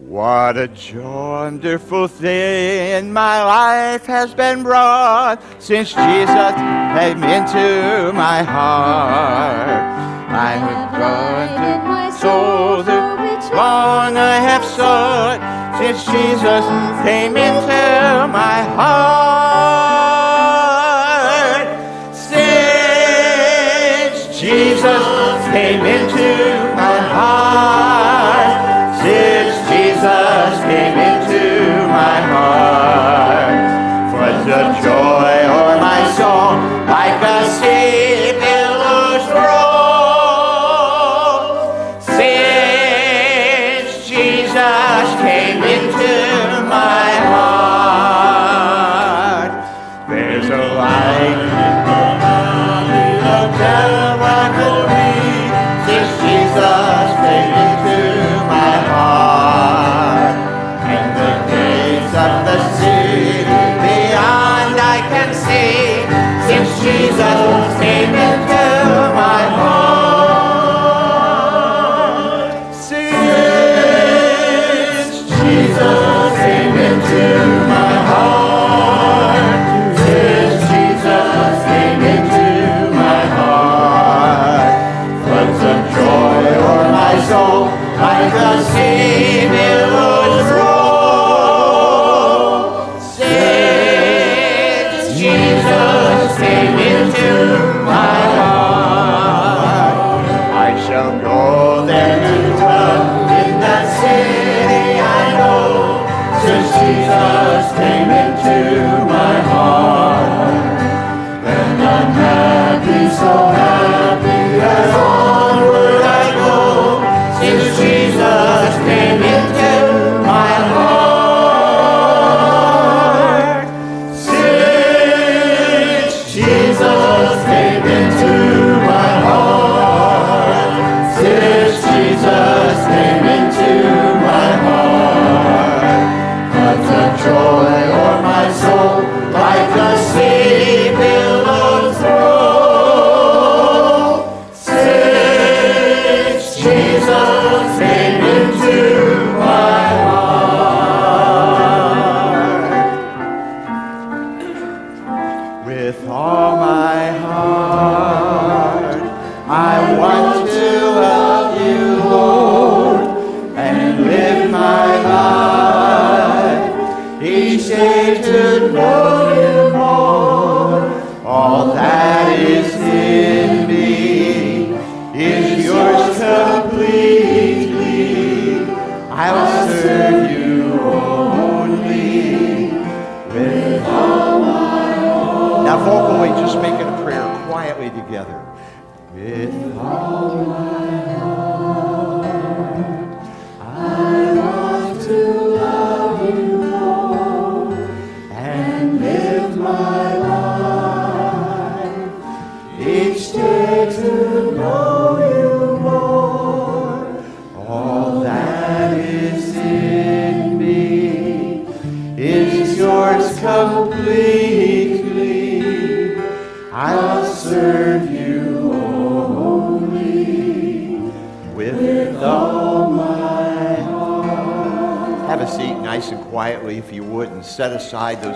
What a wonderful thing my life has been brought since Jesus came into my heart. I have granted my soul which long I have sought since Jesus came into my heart. Since Jesus came into my heart.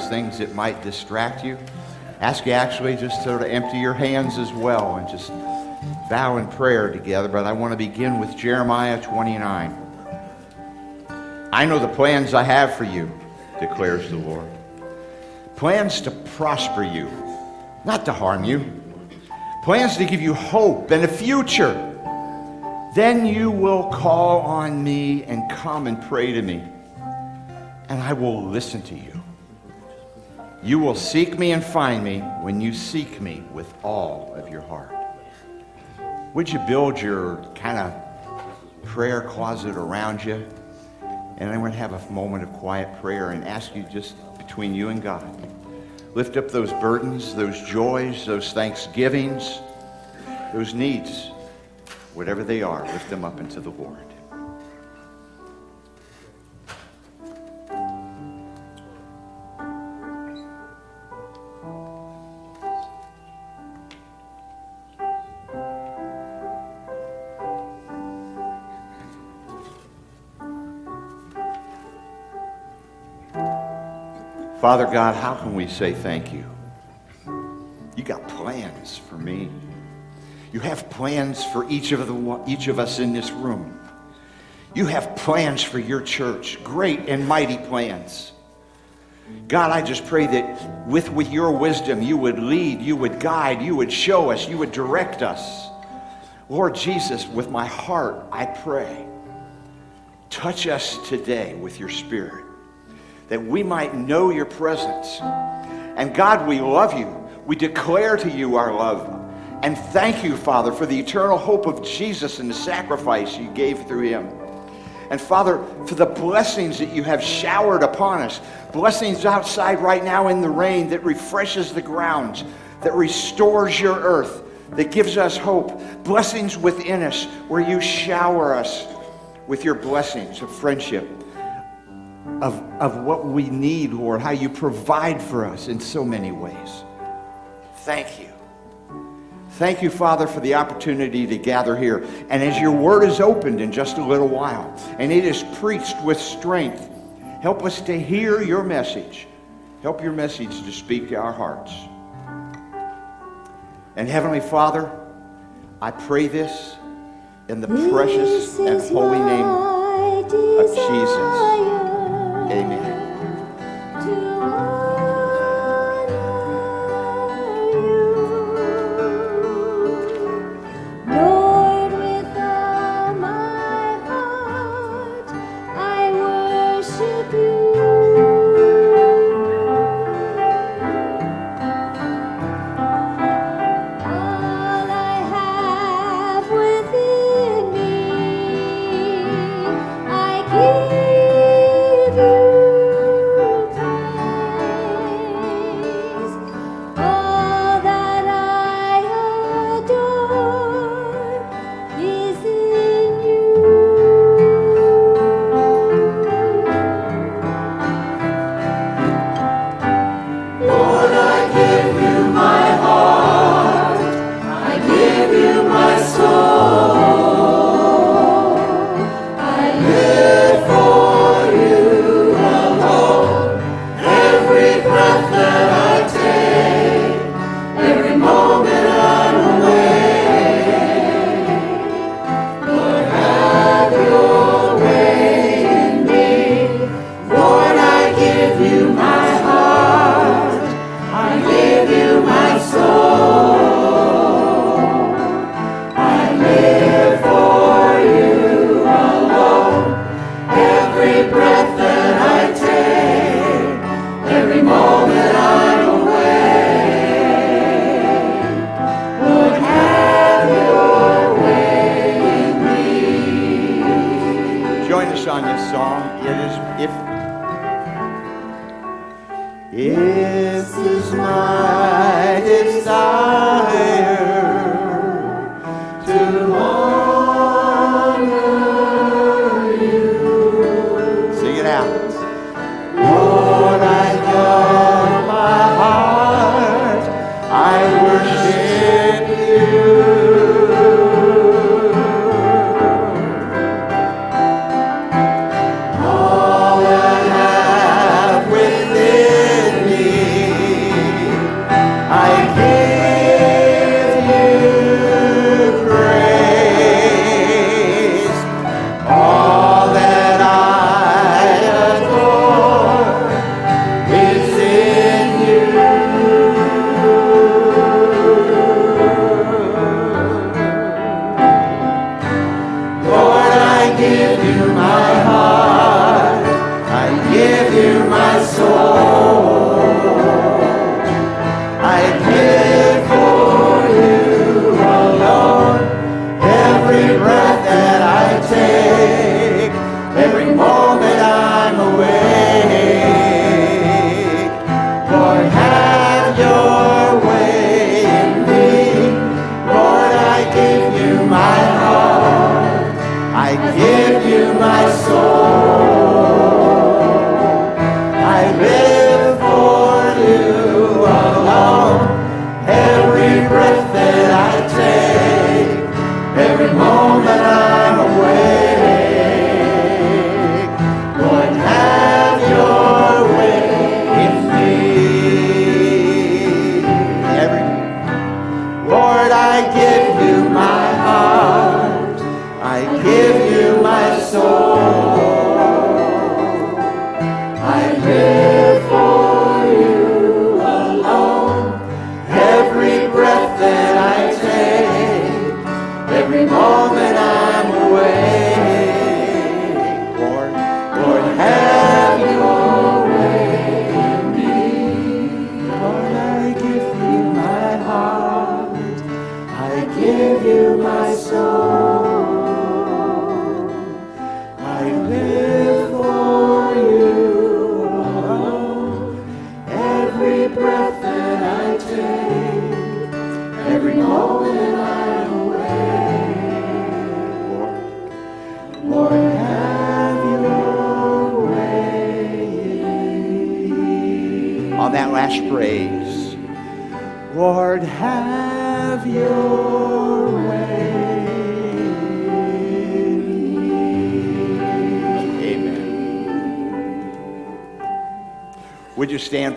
Those things that might distract you. Ask you actually just sort of empty your hands as well and just bow in prayer together. But I want to begin with Jeremiah 29. I know the plans I have for you, declares the Lord. Plans to prosper you, not to harm you. Plans to give you hope and a future. Then you will call on me and come and pray to me, and I will listen to you. You will seek me and find me when you seek me with all of your heart. Would you build your kind of prayer closet around you? And I'm going to have a moment of quiet prayer and ask you just between you and God. Lift up those burdens, those joys, those thanksgivings, those needs, whatever they are, lift them up into the Lord. Father God, how can we say thank you? You got plans for me. You have plans for each of, the, each of us in this room. You have plans for your church, great and mighty plans. God, I just pray that with, with your wisdom, you would lead, you would guide, you would show us, you would direct us. Lord Jesus, with my heart, I pray, touch us today with your spirit, that we might know your presence. And God, we love you. We declare to you our love. And thank you, Father, for the eternal hope of Jesus and the sacrifice you gave through him. And Father, for the blessings that you have showered upon us, blessings outside right now in the rain that refreshes the grounds, that restores your earth, that gives us hope, blessings within us where you shower us with your blessings of friendship, of, of what we need, Lord, how you provide for us in so many ways. Thank you. Thank you, Father, for the opportunity to gather here. And as your word is opened in just a little while, and it is preached with strength, help us to hear your message. Help your message to speak to our hearts. And Heavenly Father, I pray this in the precious and holy name of Jesus. Amen.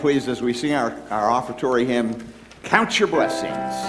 Please, as we sing our, our offertory hymn, Count Your Blessings.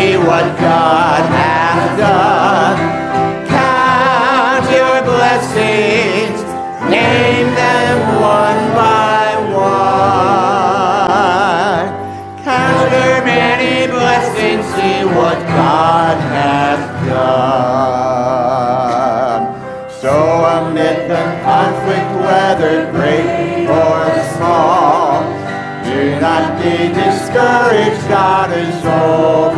See what God has done. Count your blessings, name them one by one. Count your many blessings, see what God has done. So amid the conflict, whether great or small, do not be discouraged, God is over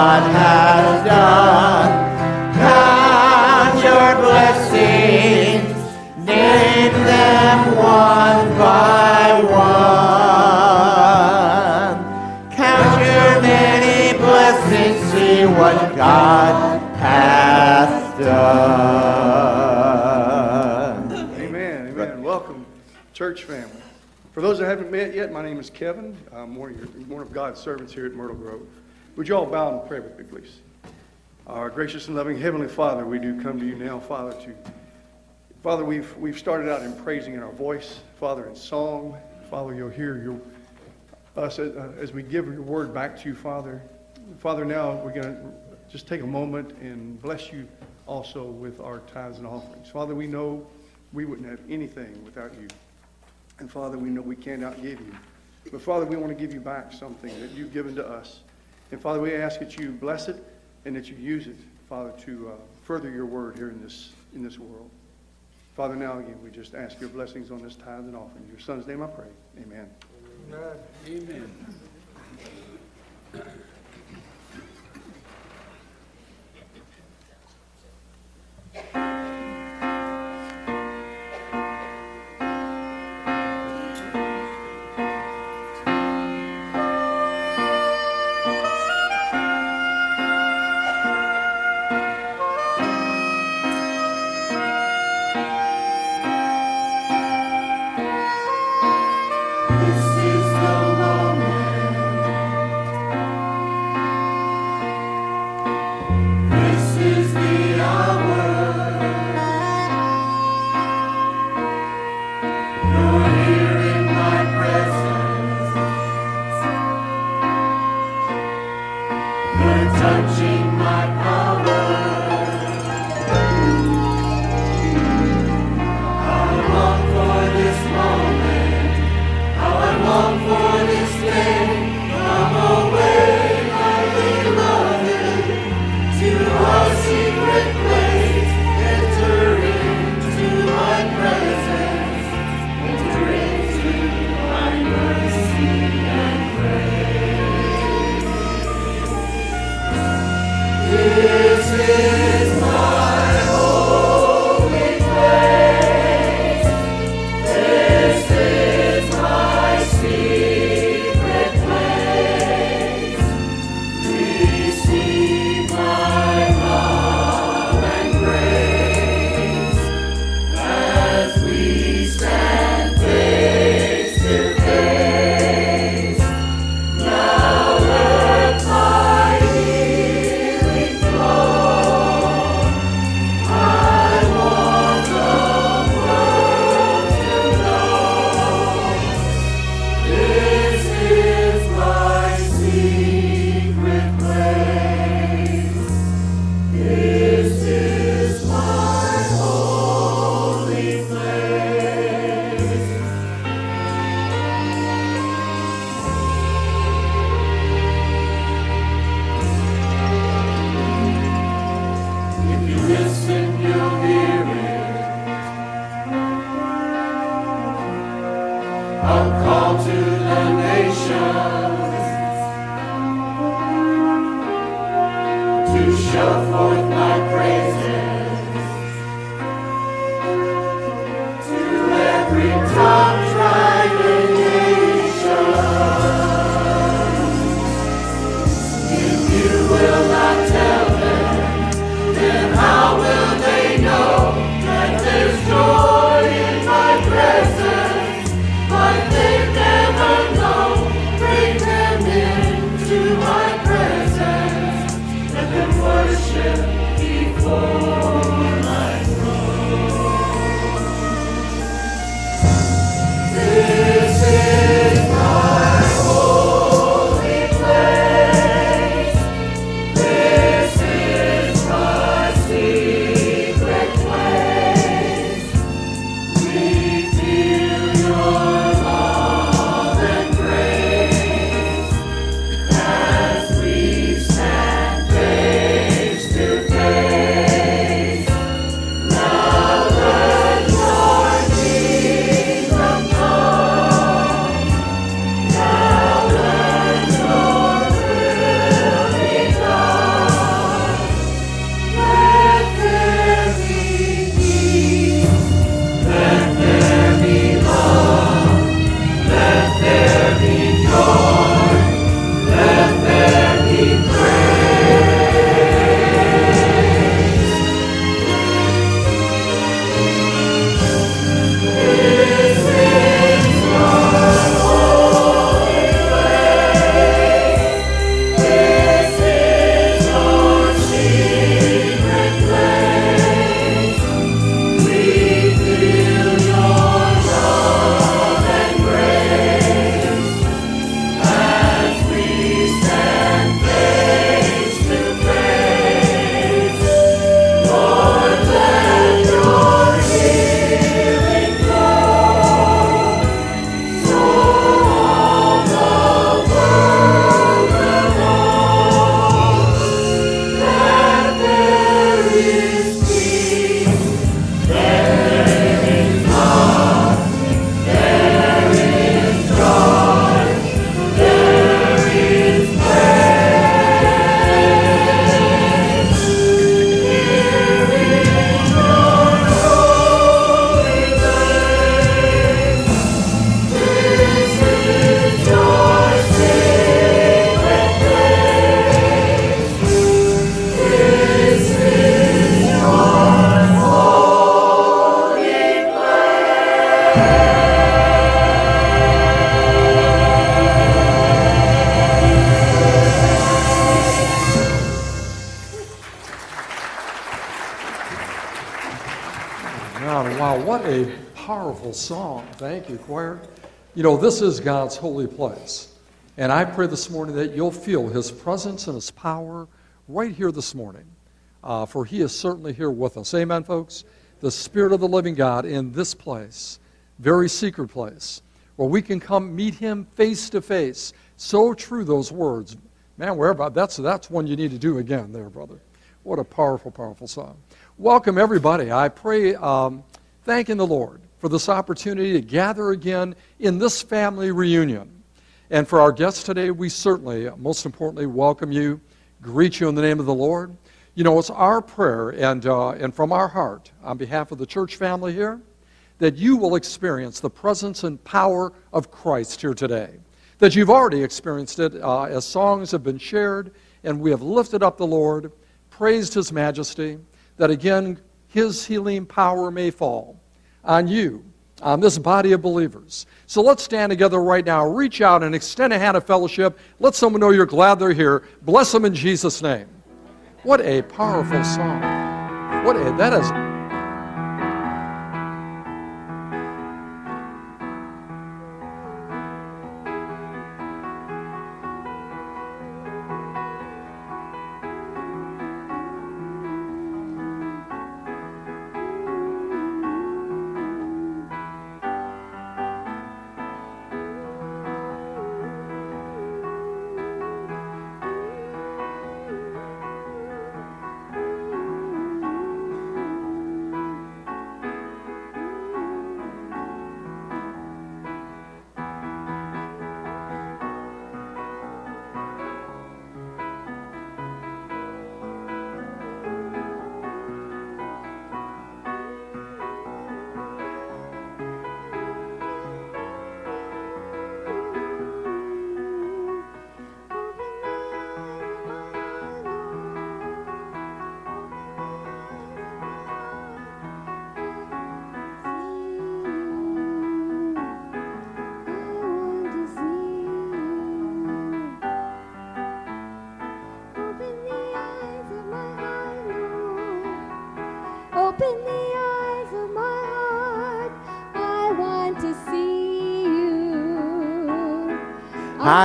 God has done. Count your blessings, name them one by one. Count your many blessings, see what God hath done. Amen, amen. Welcome, church family. For those that haven't met yet, my name is Kevin. I'm one of, your, one of God's servants here at Myrtle Grove. Would you all bow and pray with me, please? Our gracious and loving Heavenly Father, we do come to you now, Father, to Father, we've, we've started out in praising in our voice, Father, in song. Father, you'll hear your, us as, uh, as we give your word back to you, Father. Father, now we're going to just take a moment and bless you also with our tithes and offerings. Father, we know we wouldn't have anything without you. And Father, we know we can't outgive you. But Father, we want to give you back something that you've given to us. And Father, we ask that you bless it and that you use it, Father, to uh, further your word here in this, in this world. Father, now again, we just ask your blessings on this tithe and offering. In your son's name I pray. Amen. Amen. Amen. Amen. Thank you, choir. You know, this is God's holy place. And I pray this morning that you'll feel His presence and His power right here this morning. Uh, for He is certainly here with us. Amen, folks? The Spirit of the living God in this place, very secret place, where we can come meet Him face to face. So true, those words. Man, wherever, that's, that's one you need to do again there, brother. What a powerful, powerful song. Welcome, everybody. I pray, um, thanking the Lord for this opportunity to gather again in this family reunion. And for our guests today, we certainly, most importantly, welcome you, greet you in the name of the Lord. You know, it's our prayer and, uh, and from our heart, on behalf of the church family here, that you will experience the presence and power of Christ here today. That you've already experienced it uh, as songs have been shared, and we have lifted up the Lord, praised His majesty, that again, His healing power may fall on you, on this body of believers. So let's stand together right now, reach out and extend a hand of fellowship. Let someone know you're glad they're here. Bless them in Jesus' name. What a powerful song. What a, that is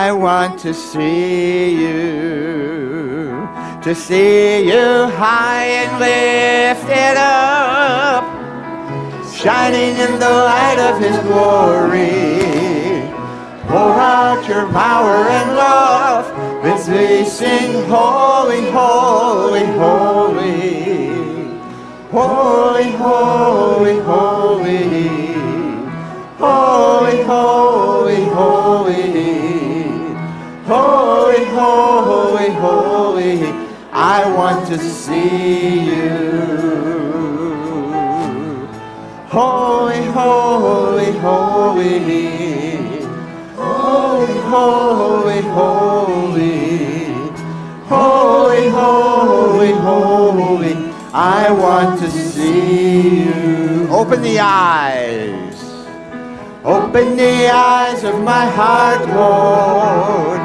I want to see you, to see you high and lifted up, shining in the light of His glory. Pour out your power and love as we sing, Holy, Holy, Holy. Holy, holy, holy. Holy, holy, Holy, holy. I want to see you. Holy, holy, holy. Holy, holy, holy. Holy, holy, holy. I want to see you. Open the eyes. Open the eyes of my heart, Lord.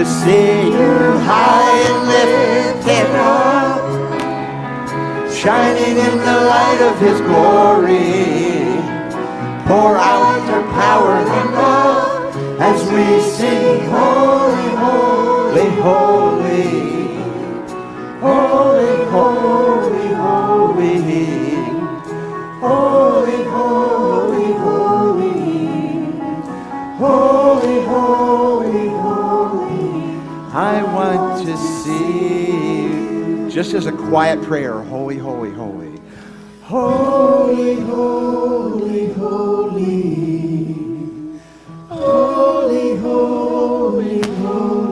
To see you high and lifted up, shining in the light of His glory. Pour out your power and love as we sing, Holy, Holy, Holy. Holy, holy, holy. Holy, holy, holy. Holy, holy, holy. I want to see. Just as a quiet prayer, holy, holy, holy. Holy, holy, holy. Holy, holy, holy.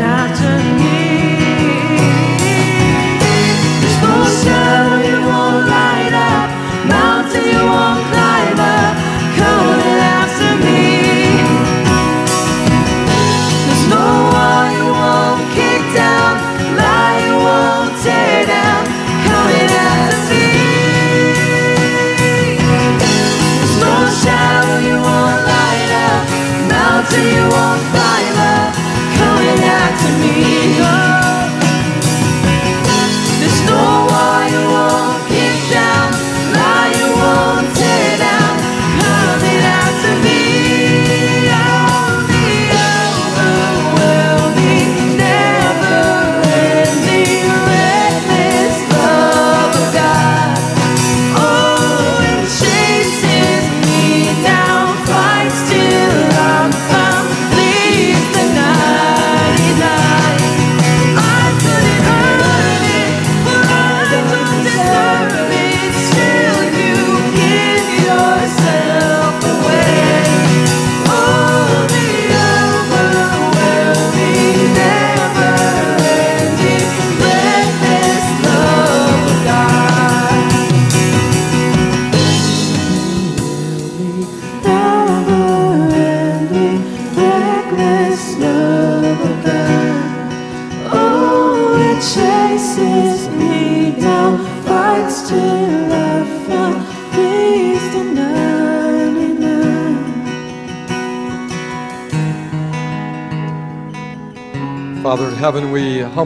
Coming after me.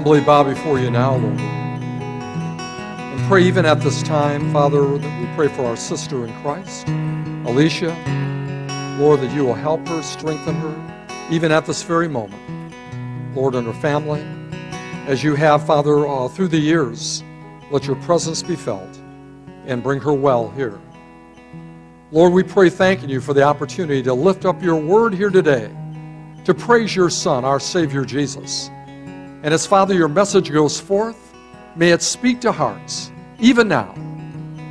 Humbly bow before you now, Lord. And pray even at this time, Father, that we pray for our sister in Christ, Alicia. Lord, that you will help her, strengthen her, even at this very moment. Lord, and her family. As you have, Father, uh, through the years, let your presence be felt and bring her well here. Lord, we pray thanking you for the opportunity to lift up your word here today, to praise your Son, our Savior Jesus. And as, Father, your message goes forth, may it speak to hearts, even now.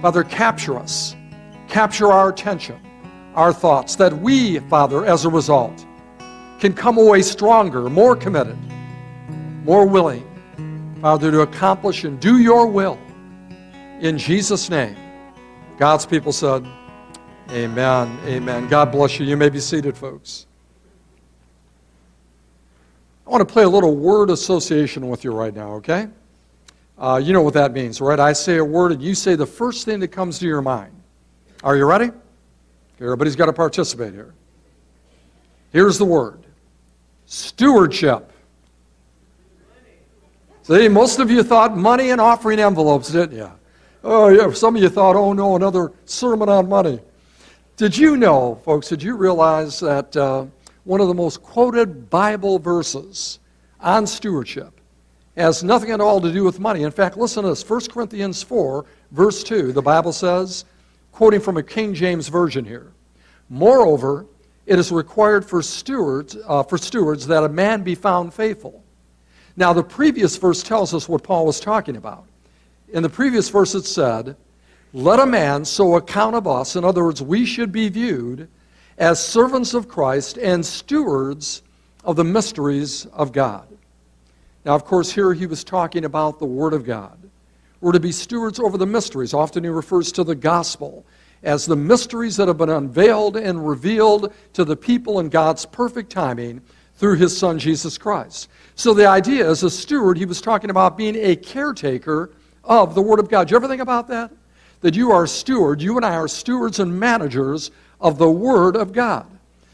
Father, capture us, capture our attention, our thoughts, that we, Father, as a result, can come away stronger, more committed, more willing, Father, to accomplish and do your will. In Jesus' name. God's people said, Amen. Amen. God bless you. You may be seated, folks. I want to play a little word association with you right now, okay? Uh, you know what that means, right? I say a word and you say the first thing that comes to your mind. Are you ready? Everybody's got to participate here. Here's the word stewardship. See, most of you thought money and offering envelopes, didn't you? Oh, yeah. Some of you thought, oh no, another sermon on money. Did you know, folks, did you realize that uh, one of the most quoted Bible verses on stewardship has nothing at all to do with money? In fact, listen to this 1 Corinthians 4, verse 2. The Bible says, quoting from a King James Version here, Moreover, it is required for stewards, uh, for stewards that a man be found faithful. Now, the previous verse tells us what Paul was talking about. In the previous verse, it said, Let a man so account of us, in other words, we should be viewed as servants of Christ and stewards of the mysteries of God. Now, of course, here he was talking about the Word of God. We're to be stewards over the mysteries. Often he refers to the gospel as the mysteries that have been unveiled and revealed to the people in God's perfect timing through his son Jesus Christ. So the idea as a steward, he was talking about being a caretaker of the Word of God. Do you ever think about that? That you are a steward, you and I are stewards and managers of the Word of God.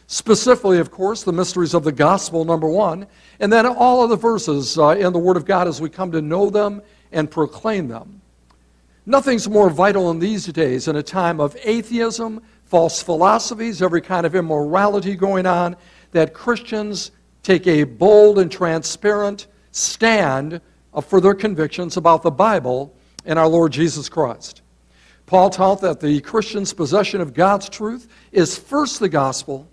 Specifically, of course, the mysteries of the gospel, number one, and then all of the verses uh, in the Word of God as we come to know them and proclaim them. Nothing's more vital in these days in a time of atheism, false philosophies, every kind of immorality going on, that Christians take a bold and transparent stand for their convictions about the Bible and our Lord Jesus Christ. Paul taught that the Christian's possession of God's truth is first the gospel,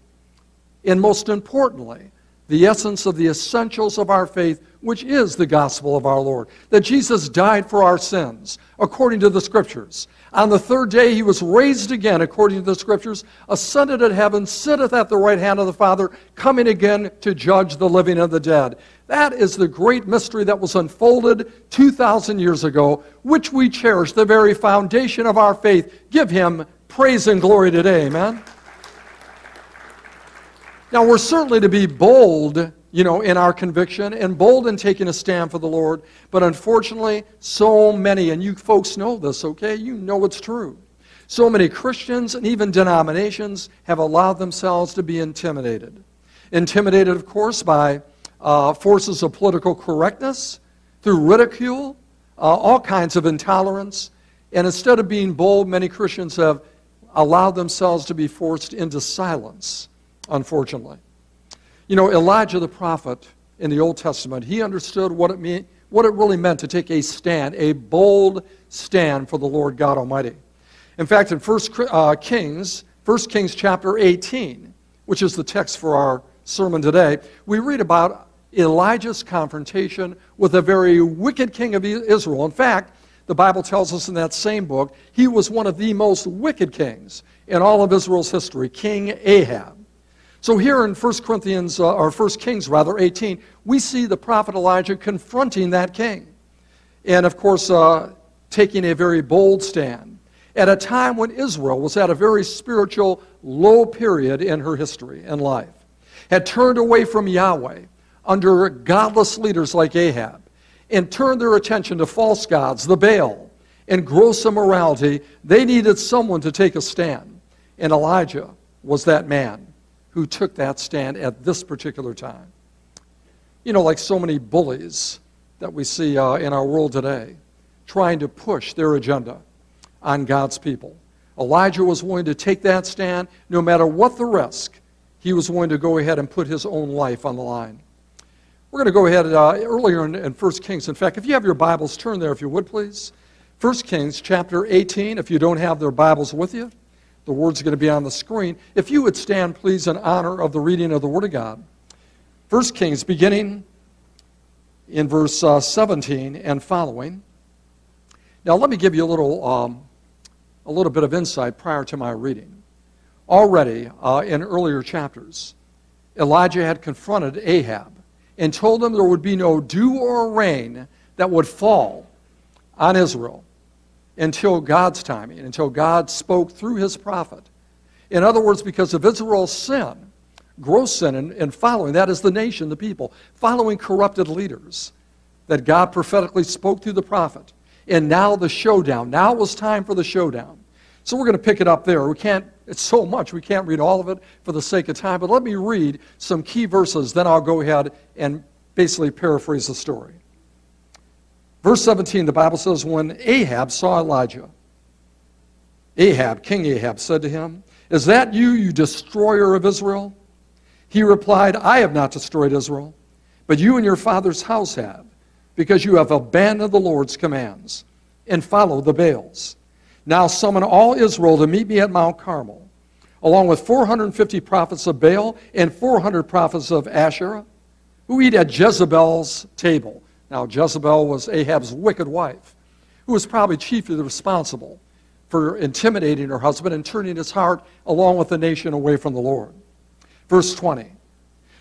and most importantly, the essence of the essentials of our faith, which is the gospel of our Lord. That Jesus died for our sins, according to the Scriptures. On the third day, he was raised again, according to the Scriptures, ascended at heaven, sitteth at the right hand of the Father, coming again to judge the living and the dead. That is the great mystery that was unfolded 2,000 years ago, which we cherish, the very foundation of our faith. Give him praise and glory today, amen. Now, we're certainly to be bold, you know, in our conviction and bold in taking a stand for the Lord. But unfortunately, so many, and you folks know this, okay? You know it's true. So many Christians and even denominations have allowed themselves to be intimidated. Intimidated, of course, by uh, forces of political correctness, through ridicule, uh, all kinds of intolerance. And instead of being bold, many Christians have allowed themselves to be forced into silence unfortunately. You know, Elijah the prophet in the Old Testament, he understood what it, mean, what it really meant to take a stand, a bold stand for the Lord God Almighty. In fact, in 1 uh, Kings, 1 Kings chapter 18, which is the text for our sermon today, we read about Elijah's confrontation with a very wicked king of Israel. In fact, the Bible tells us in that same book, he was one of the most wicked kings in all of Israel's history, King Ahab. So here in 1 Corinthians, uh, or 1 Kings rather, 18, we see the prophet Elijah confronting that king. And of course, uh, taking a very bold stand at a time when Israel was at a very spiritual low period in her history and life, had turned away from Yahweh under godless leaders like Ahab, and turned their attention to false gods, the Baal, and gross immorality, they needed someone to take a stand. And Elijah was that man who took that stand at this particular time. You know, like so many bullies that we see uh, in our world today, trying to push their agenda on God's people. Elijah was willing to take that stand no matter what the risk. He was willing to go ahead and put his own life on the line. We're going to go ahead uh, earlier in, in 1 Kings. In fact, if you have your Bibles, turn there if you would, please. 1 Kings chapter 18. If you don't have their Bibles with you, the word's going to be on the screen. If you would stand, please, in honor of the reading of the Word of God. 1 Kings, beginning in verse uh, 17 and following. Now, let me give you a little, um, a little bit of insight prior to my reading. Already uh, in earlier chapters, Elijah had confronted Ahab and told him there would be no dew or rain that would fall on Israel until God's timing, until God spoke through his prophet. In other words, because of Israel's sin, gross sin in, in following, that is the nation, the people, following corrupted leaders that God prophetically spoke through the prophet. And now the showdown. Now was time for the showdown. So we're going to pick it up there. We can't, it's so much, we can't read all of it for the sake of time, but let me read some key verses, then I'll go ahead and basically paraphrase the story. Verse 17, the Bible says, When Ahab saw Elijah, Ahab, King Ahab, said to him, Is that you, you destroyer of Israel? He replied, I have not destroyed Israel, but you and your father's house have, because you have abandoned the Lord's commands and followed the Baals. Now summon all Israel to meet me at Mount Carmel, along with 450 prophets of Baal and 400 prophets of Asherah, who eat at Jezebel's table. Now, Jezebel was Ahab's wicked wife, who was probably chiefly responsible for intimidating her husband and turning his heart, along with the nation, away from the Lord. Verse 20.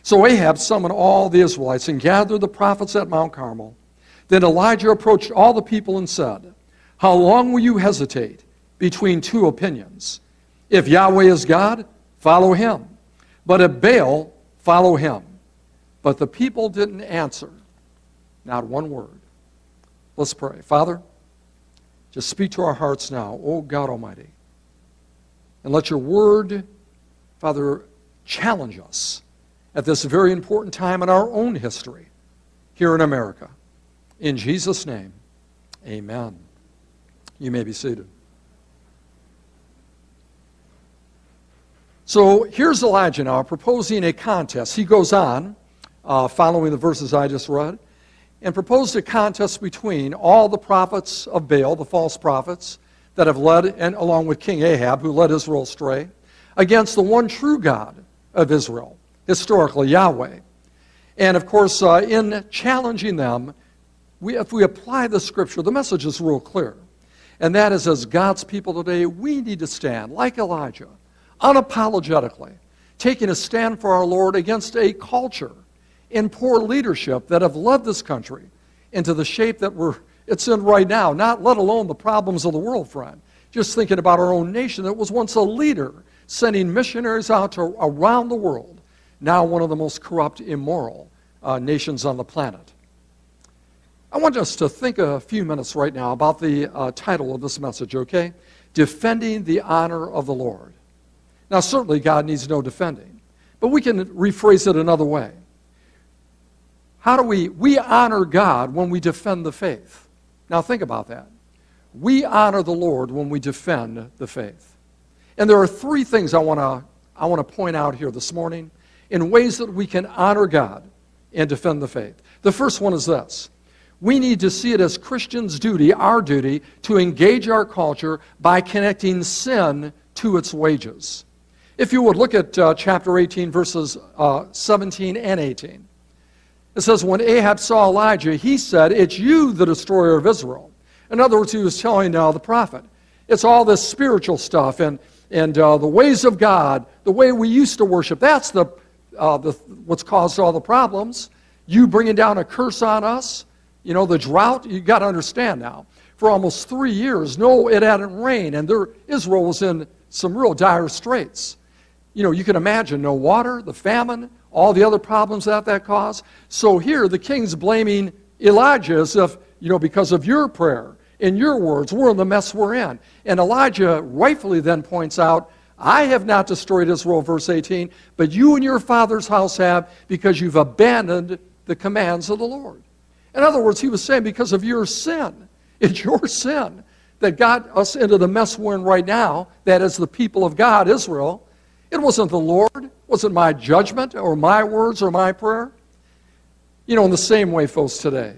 So Ahab summoned all the Israelites and gathered the prophets at Mount Carmel. Then Elijah approached all the people and said, How long will you hesitate between two opinions? If Yahweh is God, follow him. But if Baal, follow him. But the people didn't answer, not one word. Let's pray. Father, just speak to our hearts now, O God Almighty. And let your word, Father, challenge us at this very important time in our own history here in America. In Jesus' name, amen. You may be seated. So here's Elijah now proposing a contest. He goes on, uh, following the verses I just read, and proposed a contest between all the prophets of Baal, the false prophets that have led, and along with King Ahab, who led Israel astray, against the one true God of Israel, historically Yahweh. And of course, uh, in challenging them, we, if we apply the scripture, the message is real clear. And that is, as God's people today, we need to stand, like Elijah, unapologetically, taking a stand for our Lord against a culture and poor leadership that have led this country into the shape that we're, it's in right now, not let alone the problems of the world, friend. Just thinking about our own nation that was once a leader sending missionaries out to around the world, now one of the most corrupt, immoral uh, nations on the planet. I want us to think a few minutes right now about the uh, title of this message, okay? Defending the Honor of the Lord. Now, certainly God needs no defending, but we can rephrase it another way. How do we, we honor God when we defend the faith? Now, think about that. We honor the Lord when we defend the faith. And there are three things I want to I want to point out here this morning in ways that we can honor God and defend the faith. The first one is this. We need to see it as Christians' duty, our duty, to engage our culture by connecting sin to its wages. If you would look at uh, chapter 18, verses uh, 17 and 18. It says, When Ahab saw Elijah, he said, It's you, the destroyer of Israel. In other words, he was telling uh, the prophet, It's all this spiritual stuff, and and uh, the ways of God, the way we used to worship, that's the, uh, the, what's caused all the problems. You bringing down a curse on us, you know, the drought, you got to understand now. For almost three years, no, it hadn't rained, and there, Israel was in some real dire straits. You know, you can imagine no water, the famine, all the other problems that that caused. So here, the king's blaming Elijah as if, you know, because of your prayer, in your words, we're in the mess we're in. And Elijah rightfully then points out, I have not destroyed Israel, verse 18, but you and your father's house have because you've abandoned the commands of the Lord. In other words, he was saying, because of your sin, it's your sin that got us into the mess we're in right now, that is the people of God, Israel. It wasn't the Lord, it wasn't my judgment or my words or my prayer. You know, in the same way, folks, today,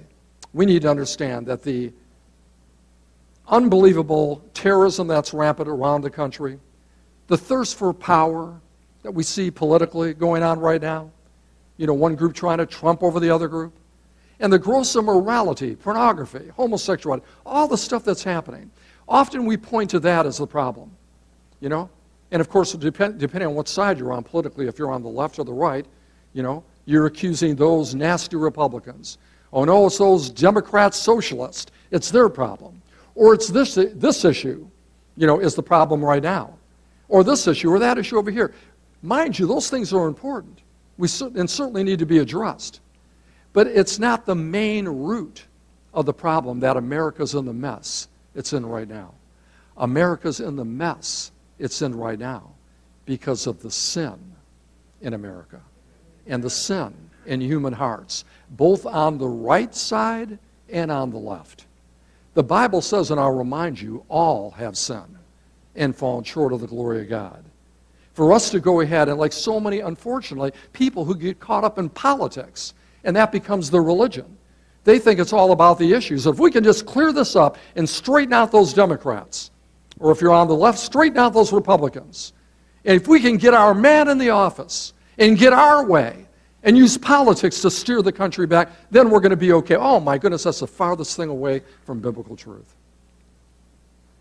we need to understand that the unbelievable terrorism that's rampant around the country, the thirst for power that we see politically going on right now, you know, one group trying to trump over the other group, and the gross immorality, pornography, homosexuality, all the stuff that's happening. Often we point to that as the problem, you know? And of course, depend, depending on what side you're on politically, if you're on the left or the right, you know, you're accusing those nasty Republicans. Oh no, it's those Democrats, socialists. It's their problem. Or it's this, this issue, you know, is the problem right now. Or this issue or that issue over here. Mind you, those things are important. We and certainly need to be addressed. But it's not the main root of the problem that America's in the mess it's in right now. America's in the mess it's in right now because of the sin in America and the sin in human hearts, both on the right side and on the left. The Bible says, and I'll remind you, all have sinned and fallen short of the glory of God. For us to go ahead and, like so many, unfortunately, people who get caught up in politics, and that becomes their religion. They think it's all about the issues. If we can just clear this up and straighten out those Democrats, or if you're on the left, straighten out those Republicans. And if we can get our man in the office and get our way, and use politics to steer the country back, then we're going to be okay. Oh my goodness, that's the farthest thing away from biblical truth.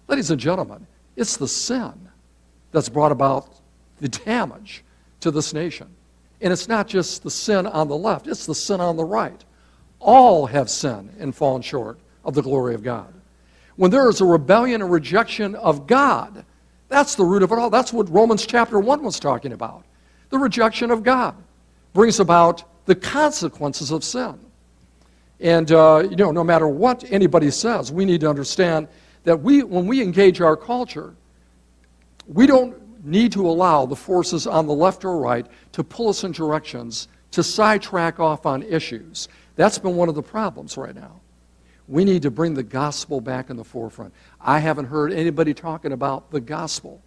Ladies and gentlemen, it's the sin that's brought about the damage to this nation. And it's not just the sin on the left, it's the sin on the right. All have sinned and fallen short of the glory of God. When there is a rebellion and rejection of God, that's the root of it all. That's what Romans chapter 1 was talking about the rejection of God brings about the consequences of sin. And, uh, you know, no matter what anybody says, we need to understand that we, when we engage our culture, we don't need to allow the forces on the left or right to pull us in directions to sidetrack off on issues. That's been one of the problems right now. We need to bring the gospel back in the forefront. I haven't heard anybody talking about the gospel,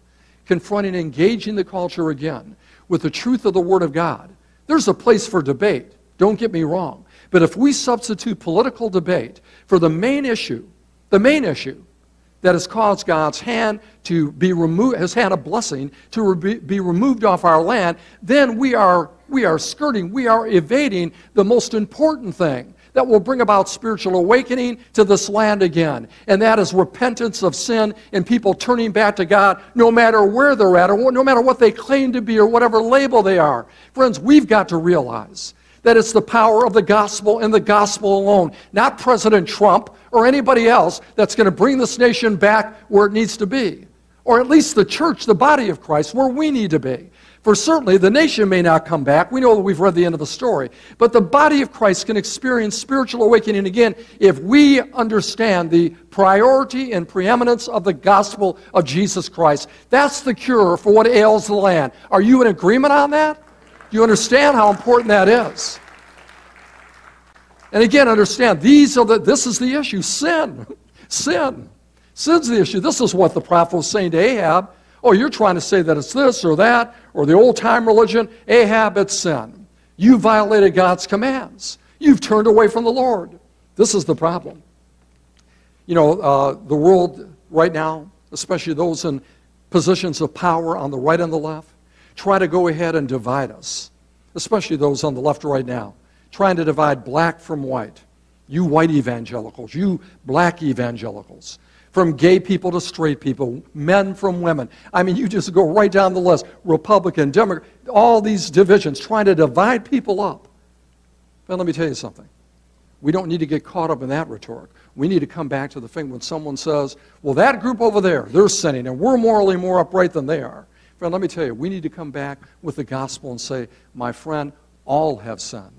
confronting, engaging the culture again with the truth of the Word of God there's a place for debate, don't get me wrong. But if we substitute political debate for the main issue, the main issue that has caused God's hand to be removed, has had a blessing to re- be removed off our land, then we are, we are skirting, we are evading the most important thing that will bring about spiritual awakening to this land again. And that is repentance of sin and people turning back to God no matter where they're at or no matter what they claim to be or whatever label they are. Friends, we've got to realize that it's the power of the gospel and the gospel alone, not President Trump or anybody else that's going to bring this nation back where it needs to be. Or at least the church, the body of Christ, where we need to be. For certainly the nation may not come back. We know that we've read the end of the story. But the body of Christ can experience spiritual awakening again if we understand the priority and preeminence of the gospel of Jesus Christ. That's the cure for what ails the land. Are you in agreement on that? Do you understand how important that is? And again, understand these are the, this is the issue sin. Sin. Sin's the issue. This is what the prophet was saying to Ahab. Oh, you're trying to say that it's this or that or the old time religion. Ahab, it's sin. You violated God's commands. You've turned away from the Lord. This is the problem. You know, uh, the world right now, especially those in positions of power on the right and the left, try to go ahead and divide us, especially those on the left right now, trying to divide black from white. You white evangelicals, you black evangelicals from gay people to straight people, men from women. I mean, you just go right down the list Republican, Democrat, all these divisions, trying to divide people up. But let me tell you something. We don't need to get caught up in that rhetoric. We need to come back to the thing when someone says, well, that group over there, they're sinning, and we're morally more upright than they are. Friend, let me tell you, we need to come back with the gospel and say, my friend, all have sinned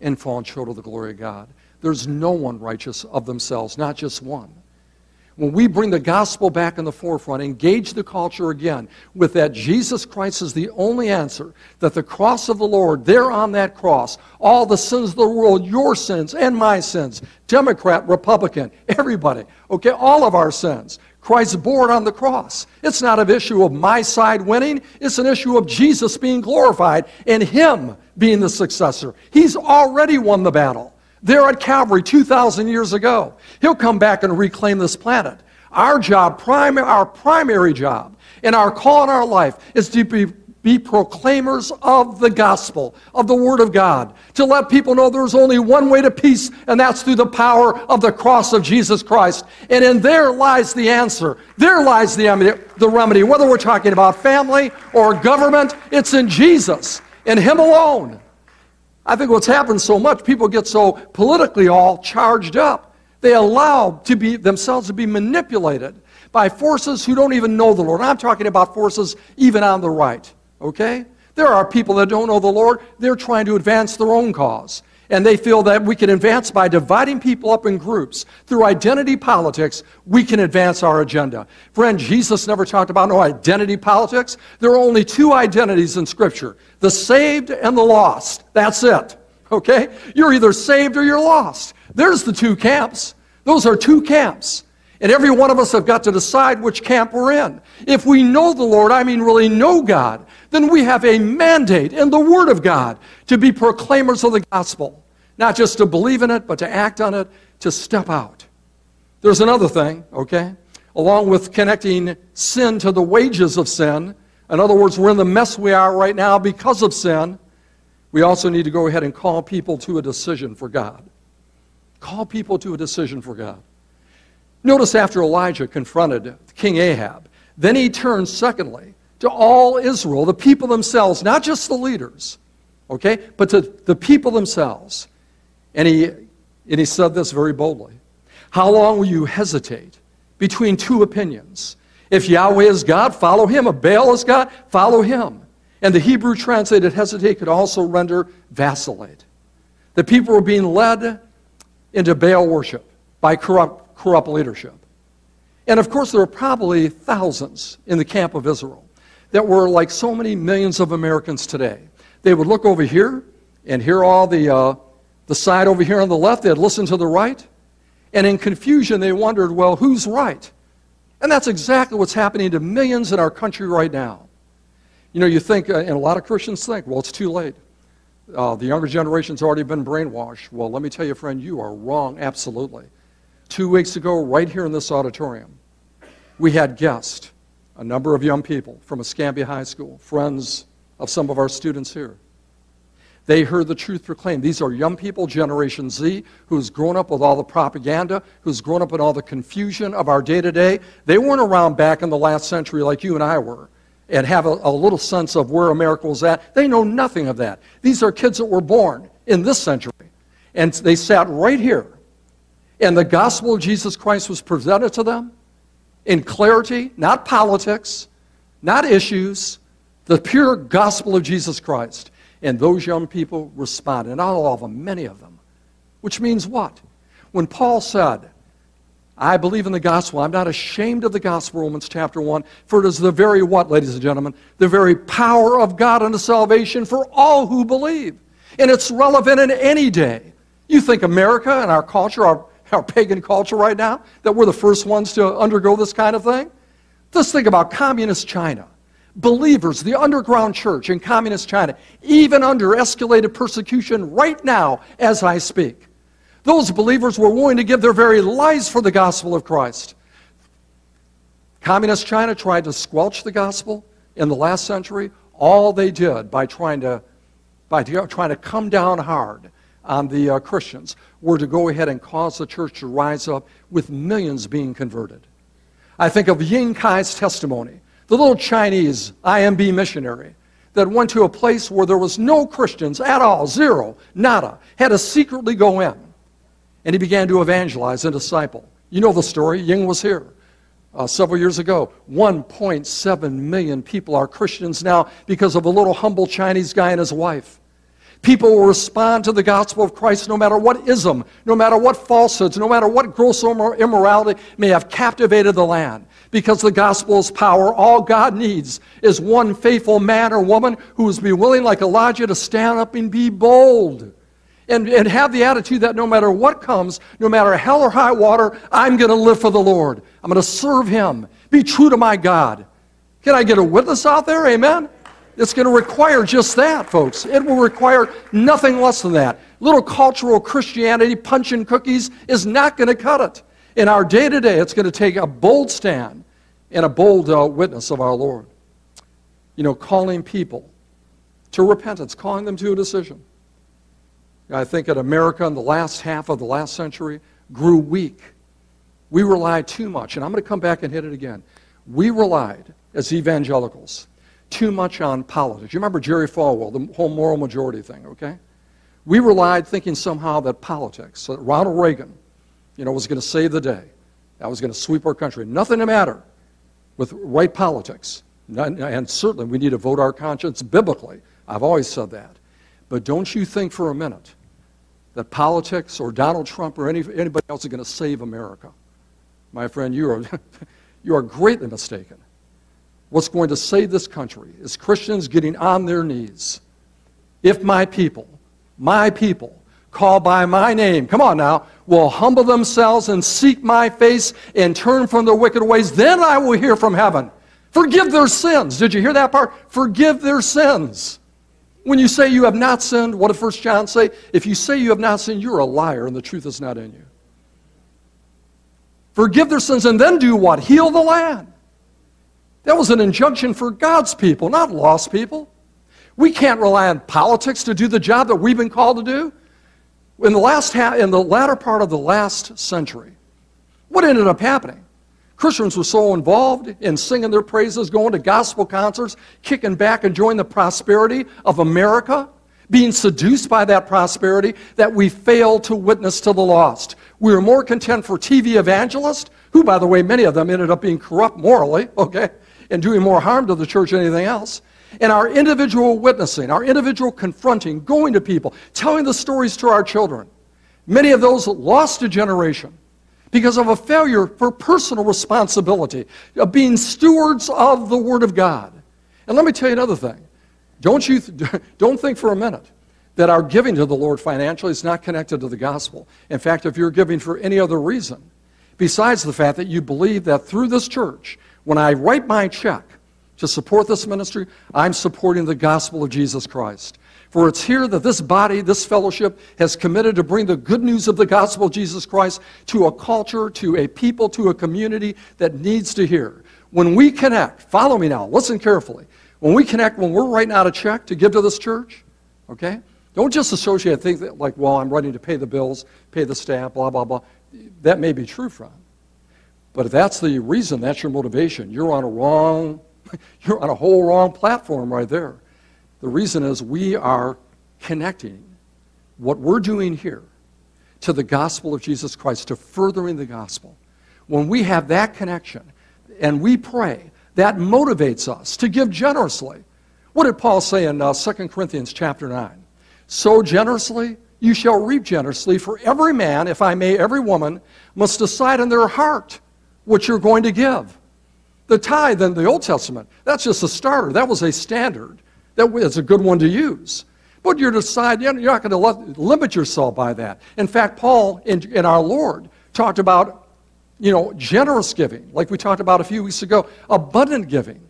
and fallen short of the glory of God. There's no one righteous of themselves, not just one. When we bring the gospel back in the forefront, engage the culture again with that Jesus Christ is the only answer, that the cross of the Lord, there on that cross, all the sins of the world, your sins and my sins, Democrat, Republican, everybody, okay, all of our sins, Christ bore on the cross. It's not an issue of my side winning, it's an issue of Jesus being glorified and Him being the successor. He's already won the battle. There at Calvary 2,000 years ago. He'll come back and reclaim this planet. Our job, prim- our primary job, and our call in our life is to be be proclaimers of the gospel, of the Word of God, to let people know there's only one way to peace, and that's through the power of the cross of Jesus Christ. And in there lies the answer. There lies the, the remedy. Whether we're talking about family or government, it's in Jesus, in Him alone. I think what's happened so much, people get so politically all charged up. They allow to be, themselves to be manipulated by forces who don't even know the Lord. I'm talking about forces even on the right. Okay? There are people that don't know the Lord. They're trying to advance their own cause. And they feel that we can advance by dividing people up in groups. Through identity politics, we can advance our agenda. Friend, Jesus never talked about no identity politics. There are only two identities in Scripture the saved and the lost. That's it. Okay? You're either saved or you're lost. There's the two camps. Those are two camps. And every one of us have got to decide which camp we're in. If we know the Lord, I mean really know God, then we have a mandate in the Word of God to be proclaimers of the gospel. Not just to believe in it, but to act on it, to step out. There's another thing, okay? Along with connecting sin to the wages of sin, in other words, we're in the mess we are right now because of sin, we also need to go ahead and call people to a decision for God. Call people to a decision for God. Notice after Elijah confronted King Ahab, then he turned, secondly, to all Israel, the people themselves, not just the leaders, okay, but to the people themselves. And he, and he said this very boldly How long will you hesitate between two opinions? If Yahweh is God, follow him. If Baal is God, follow him. And the Hebrew translated hesitate could also render vacillate. The people were being led into Baal worship by corrupt, corrupt leadership. And of course, there were probably thousands in the camp of Israel that were like so many millions of Americans today. They would look over here and hear all the, uh, the side over here on the left. they had listened to the right. And in confusion, they wondered, well, who's right? And that's exactly what's happening to millions in our country right now. You know, you think, uh, and a lot of Christians think, well, it's too late. Uh, the younger generation's already been brainwashed. Well, let me tell you, friend, you are wrong, absolutely. Two weeks ago, right here in this auditorium, we had guests a number of young people from Escambia High School, friends of some of our students here. They heard the truth proclaimed. These are young people, Generation Z, who's grown up with all the propaganda, who's grown up in all the confusion of our day to day. They weren't around back in the last century like you and I were and have a, a, little sense of where America was at. They know nothing of that. These are kids that were born in this century. And they sat right here. And the gospel of Jesus Christ was presented to them in clarity, not politics, not issues, the pure gospel of Jesus Christ. And those young people responded, not all of them, many of them. Which means what? When Paul said, I believe in the gospel. I'm not ashamed of the gospel, Romans chapter 1, for it is the very what, ladies and gentlemen? The very power of God unto salvation for all who believe. And it's relevant in any day. You think America and our culture, our our pagan culture right now, that we're the first ones to undergo this kind of thing? Just think about communist China. Believers, the underground church in communist China, even under escalated persecution right now as I speak. Those believers were willing to give their very lives for the gospel of Christ. Communist China tried to squelch the gospel in the last century. All they did by trying to, by trying to come down hard on the uh, Christians were to go ahead and cause the church to rise up with millions being converted. I think of Ying Kai's testimony, the little Chinese IMB missionary that went to a place where there was no Christians at all, zero, nada, had to secretly go in. And he began to evangelize and disciple. You know the story. Ying was here uh, several years ago. 1.7 million people are Christians now because of a little humble Chinese guy and his wife. People will respond to the gospel of Christ no matter what ism, no matter what falsehoods, no matter what gross immorality may have captivated the land. Because the gospel is power, all God needs is one faithful man or woman who is be willing, like Elijah, to stand up and be bold. And, and have the attitude that no matter what comes, no matter hell or high water, I'm going to live for the Lord. I'm going to serve Him. Be true to my God. Can I get a witness out there? Amen? It's going to require just that, folks. It will require nothing less than that. Little cultural Christianity, punching cookies, is not going to cut it. In our day to day, it's going to take a bold stand and a bold uh, witness of our Lord. You know, calling people to repentance, calling them to a decision. I think that America in the last half of the last century grew weak. We relied too much, and I'm going to come back and hit it again. We relied, as evangelicals, too much on politics. You remember Jerry Falwell, the whole moral majority thing, okay? We relied thinking somehow that politics, that Ronald Reagan, you know, was going to save the day. That was going to sweep our country. Nothing to matter with right politics. And certainly we need to vote our conscience biblically. I've always said that. But don't you think for a minute that politics or Donald Trump or any, anybody else is going to save America. My friend, you are, you are greatly mistaken. What's going to save this country is Christians getting on their knees. If my people, my people, call by my name, come on now, will humble themselves and seek my face and turn from their wicked ways, then I will hear from heaven. Forgive their sins. Did you hear that part? Forgive their sins. When you say you have not sinned, what did 1 John say? If you say you have not sinned, you're a liar and the truth is not in you. Forgive their sins and then do what? Heal the land. That was an injunction for God's people, not lost people. We can't rely on politics to do the job that we've been called to do. In the, last ha- in the latter part of the last century, what ended up happening? Christians were so involved in singing their praises, going to gospel concerts, kicking back, enjoying the prosperity of America, being seduced by that prosperity, that we failed to witness to the lost. We were more content for TV evangelists, who, by the way, many of them ended up being corrupt morally, okay, and doing more harm to the church than anything else. And our individual witnessing, our individual confronting, going to people, telling the stories to our children. Many of those lost a generation because of a failure for personal responsibility of being stewards of the Word of God. And let me tell you another thing. Don't, you th- don't think for a minute that our giving to the Lord financially is not connected to the gospel. In fact, if you're giving for any other reason, besides the fact that you believe that through this church, when I write my check to support this ministry, I'm supporting the gospel of Jesus Christ. For it's here that this body, this fellowship, has committed to bring the good news of the gospel of Jesus Christ to a culture, to a people, to a community that needs to hear. When we connect, follow me now, listen carefully. When we connect, when we're writing out a check to give to this church, okay? Don't just associate things like, well, I'm writing to pay the bills, pay the staff, blah, blah, blah. That may be true, friend. But if that's the reason, that's your motivation, you're on a wrong, you're on a whole wrong platform right there. The reason is we are connecting what we're doing here to the gospel of Jesus Christ, to furthering the gospel. When we have that connection and we pray, that motivates us to give generously. What did Paul say in uh, 2 Corinthians chapter 9? Sow generously, you shall reap generously. For every man, if I may, every woman, must decide in their heart what you're going to give. The tithe in the Old Testament, that's just a starter. That was a standard. That is a good one to use. But you're decide you're not going to limit yourself by that. In fact, Paul in, in our Lord talked about, you know, generous giving, like we talked about a few weeks ago, abundant giving.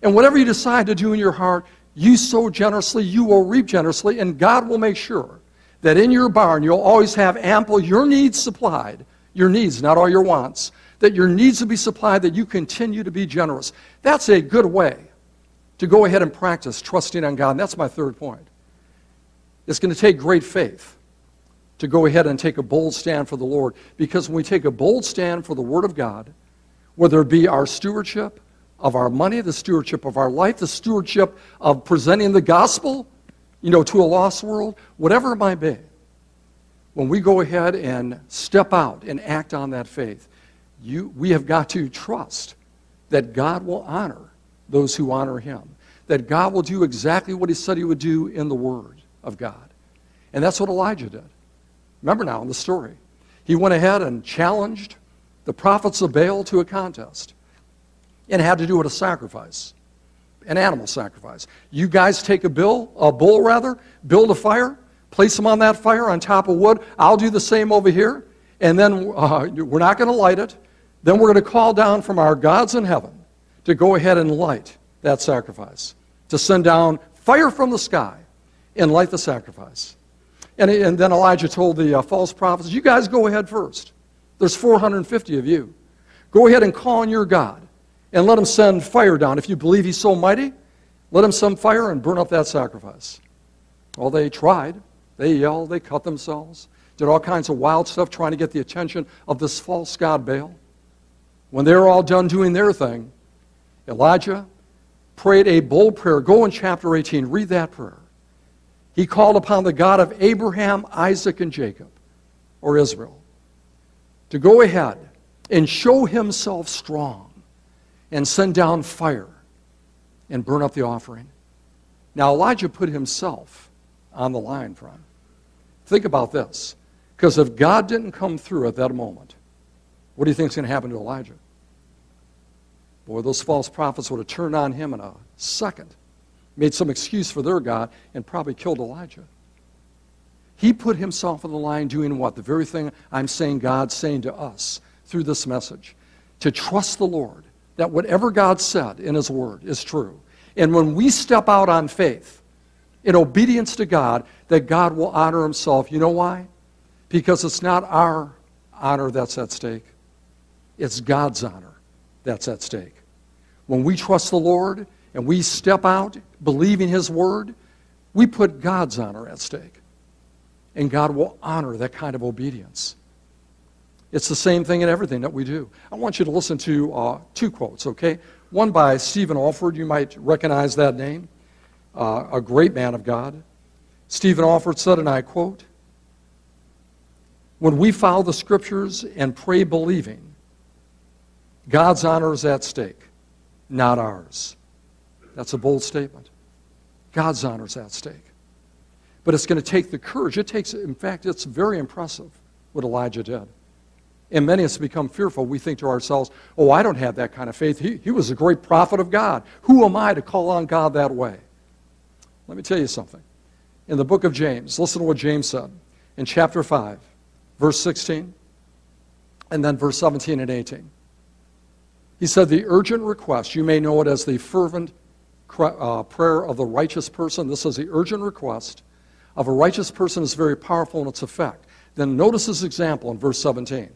And whatever you decide to do in your heart, you sow generously, you will reap generously, and God will make sure that in your barn you'll always have ample, your needs supplied, your needs, not all your wants, that your needs will be supplied, that you continue to be generous. That's a good way to go ahead and practice trusting on God. And that's my third point. It's going to take great faith to go ahead and take a bold stand for the Lord. Because when we take a bold stand for the Word of God, whether it be our stewardship of our money, the stewardship of our life, the stewardship of presenting the gospel, you know, to a lost world, whatever it might be, when we go ahead and step out and act on that faith, you, we have got to trust that God will honor those who honor him. That God will do exactly what he said he would do in the Word of God. And that's what Elijah did. Remember now in the story. He went ahead and challenged the prophets of Baal to a contest and had to do it a sacrifice, an animal sacrifice. You guys take a bill, a bull rather, build a fire, place them on that fire on top of wood. I'll do the same over here, and then uh, we're not going to light it. Then we're going to call down from our gods in heaven to go ahead and light that sacrifice, to send down fire from the sky and light the sacrifice. And, and then Elijah told the uh, false prophets, You guys go ahead first. There's 450 of you. Go ahead and call on your God and let him send fire down. If you believe he's so mighty, let him send fire and burn up that sacrifice. Well, they tried. They yelled, they cut themselves, did all kinds of wild stuff trying to get the attention of this false god Baal. When they were all done doing their thing, Elijah prayed a bold prayer. Go in chapter 18, read that prayer. He called upon the God of Abraham, Isaac, and Jacob, or Israel, to go ahead and show himself strong and send down fire and burn up the offering. Now, Elijah put himself on the line, friend. Think about this. Because if God didn't come through at that moment, what do you think is going to happen to Elijah? Boy, those false prophets would have turned on him in a second, made some excuse for their God, and probably killed Elijah. He put himself on the line doing what? The very thing I'm saying God's saying to us through this message to trust the Lord, that whatever God said in His Word is true. And when we step out on faith, in obedience to God, that God will honor Himself. You know why? Because it's not our honor that's at stake, it's God's honor that's at stake. When we trust the Lord and we step out believing His Word, we put God's honor at stake. And God will honor that kind of obedience. It's the same thing in everything that we do. I want you to listen to uh, two quotes, okay? One by Stephen Olford. You might recognize that name, uh, a great man of God. Stephen Olford said, and I quote, When we follow the scriptures and pray believing, God's honor is at stake, not ours. That's a bold statement. God's honor is at stake. But it's going to take the courage. It takes, in fact, it's very impressive what Elijah did. And many of us become fearful. We think to ourselves, oh, I don't have that kind of faith. He, he was a great prophet of God. Who am I to call on God that way? Let me tell you something. In the book of James, listen to what James said in chapter 5, verse 16, and then verse 17 and 18. He said, The urgent request, you may know it as the fervent uh, prayer of the righteous person. This is the urgent request of a righteous person is very powerful in its effect. Then notice his example in verse 17.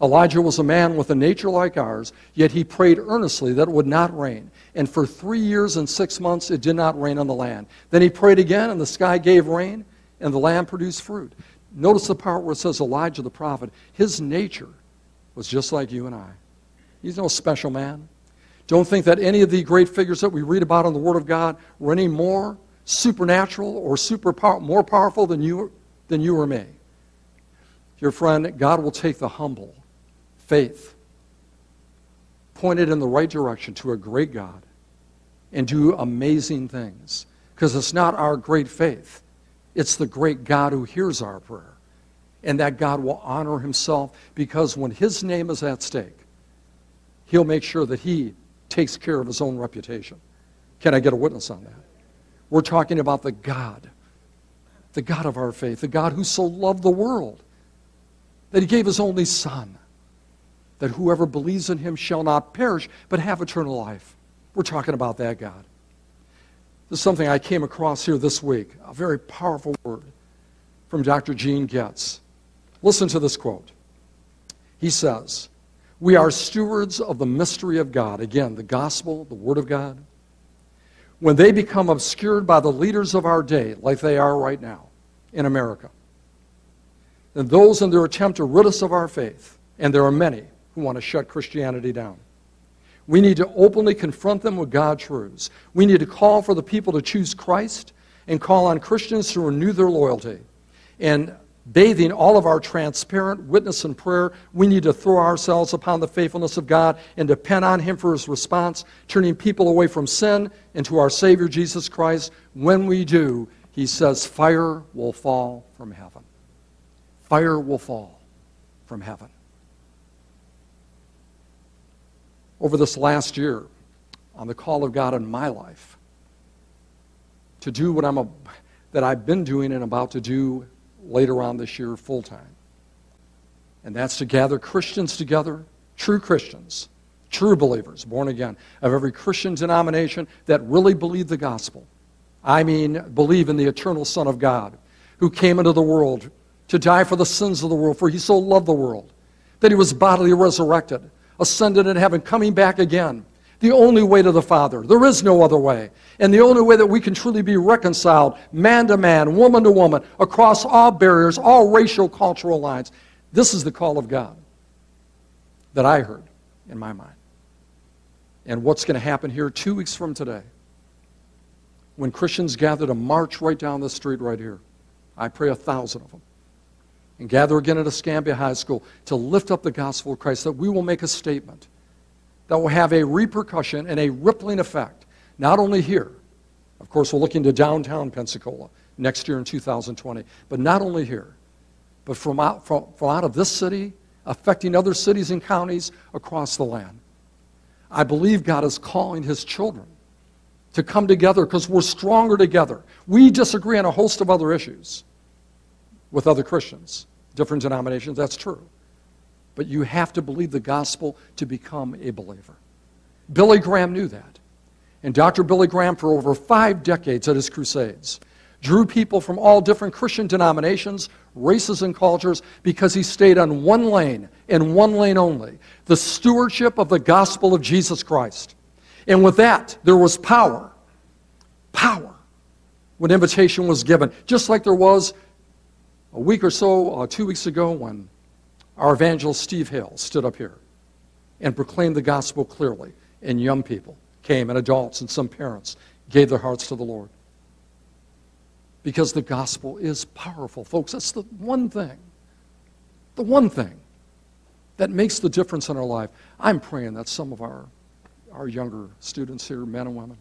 Elijah was a man with a nature like ours, yet he prayed earnestly that it would not rain. And for three years and six months it did not rain on the land. Then he prayed again, and the sky gave rain, and the land produced fruit. Notice the part where it says Elijah the prophet, his nature was just like you and I. He's no special man. Don't think that any of the great figures that we read about in the Word of God were any more supernatural or super power, more powerful than you, than you or me. Dear friend, God will take the humble faith pointed in the right direction to a great God and do amazing things. Because it's not our great faith, it's the great God who hears our prayer. And that God will honor himself because when his name is at stake, he'll make sure that he takes care of his own reputation. Can I get a witness on that? We're talking about the God, the God of our faith, the God who so loved the world that he gave his only Son, that whoever believes in him shall not perish, but have eternal life. We're talking about that God. This is something I came across here this week, a very powerful word from Dr. Gene Getz. Listen to this quote. He says, we are stewards of the mystery of God. Again, the gospel, the Word of God. When they become obscured by the leaders of our day, like they are right now in America, then those in their attempt to rid us of our faith, and there are many who want to shut Christianity down, we need to openly confront them with God's truths. We need to call for the people to choose Christ and call on Christians to renew their loyalty. And bathing all of our transparent witness and prayer, we need to throw ourselves upon the faithfulness of God and depend on Him for His response, turning people away from sin and to our Savior Jesus Christ. When we do, he says, Fire will fall from heaven. Fire will fall from heaven. Over this last year, on the call of God in my life, to do what I'm a, that I've been doing and about to do later on this year full time. And that's to gather Christians together, true Christians, true believers, born again, of every Christian denomination that really believe the gospel. I mean, believe in the eternal Son of God who came into the world to die for the sins of the world, for he so loved the world that he was bodily resurrected, ascended in heaven, coming back again. The only way to the Father. There is no other way. And the only way that we can truly be reconciled, man to man, woman to woman, across all barriers, all racial, cultural lines. This is the call of God that I heard in my mind. And what's going to happen here two weeks from today when Christians gather to march right down the street right here. I pray a thousand of them. And gather again at Escambia High School to lift up the gospel of Christ, that we will make a statement that will have a repercussion and a rippling effect, not only here. Of course, we're looking to downtown Pensacola next year in 2020, but not only here, but from out, from, from out of this city, affecting other cities and counties across the land. I believe God is calling his children to come together because we're stronger together. We disagree on a host of other issues with other Christians, different denominations, that's true. But you have to believe the gospel to become a believer. Billy Graham knew that. And Dr. Billy Graham, for over five decades at his crusades, drew people from all different Christian denominations, races, and cultures because he stayed on one lane and one lane only the stewardship of the gospel of Jesus Christ. And with that, there was power. Power. When invitation was given. Just like there was a week or so, uh, two weeks ago, when our evangelist Steve Hale stood up here and proclaimed the gospel clearly, and young people came, and adults, and some parents gave their hearts to the Lord. Because the gospel is powerful, folks. That's the one thing, the one thing that makes the difference in our life. I'm praying that some of our our younger students here, men and women.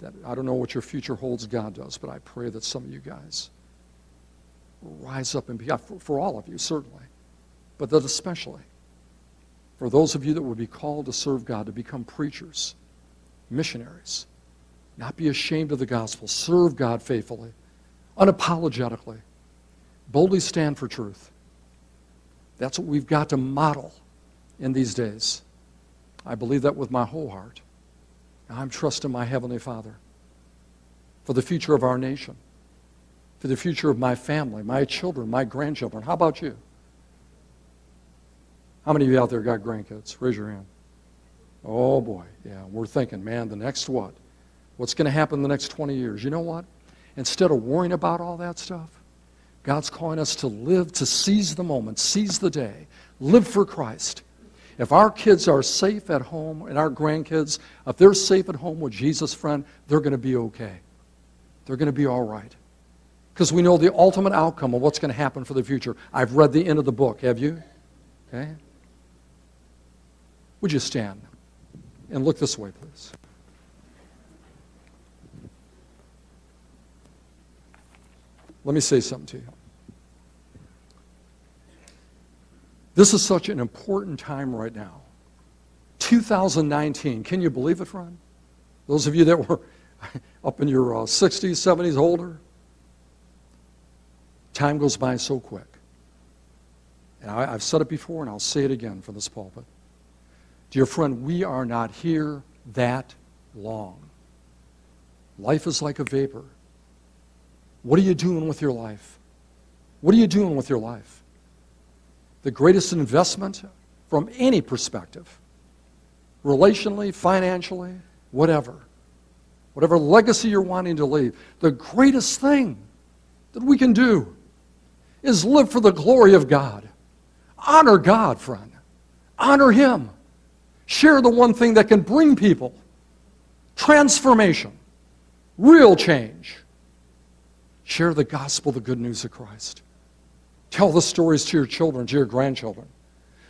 That I don't know what your future holds, God does, but I pray that some of you guys rise up and be, for, for all of you, certainly, but that especially for those of you that would be called to serve God, to become preachers, missionaries, not be ashamed of the gospel, serve God faithfully, unapologetically, boldly stand for truth. That's what we've got to model in these days. I believe that with my whole heart. I'm trusting my Heavenly Father for the future of our nation, for the future of my family, my children, my grandchildren. How about you? How many of you out there got grandkids? Raise your hand. Oh boy, yeah, we're thinking, man, the next what? What's going to happen in the next 20 years? You know what? Instead of worrying about all that stuff, God's calling us to live, to seize the moment, seize the day, live for Christ. If our kids are safe at home and our grandkids, if they're safe at home with Jesus, friend, they're going to be okay. They're going to be all right. Because we know the ultimate outcome of what's going to happen for the future. I've read the end of the book. Have you? Okay? Would you stand and look this way, please? Let me say something to you. This is such an important time right now. 2019, can you believe it, friend? Those of you that were up in your uh, 60s, 70s, older, time goes by so quick. And I, I've said it before, and I'll say it again from this pulpit. Dear friend, we are not here that long. Life is like a vapor. What are you doing with your life? What are you doing with your life? the greatest investment from any perspective relationally, financially, whatever. Whatever legacy you're wanting to leave, the greatest thing that we can do is live for the glory of God. Honor God, friend. Honor Him. Share the one thing that can bring people transformation, real change. Share the gospel, the good news of Christ. Tell the stories to your children, to your grandchildren.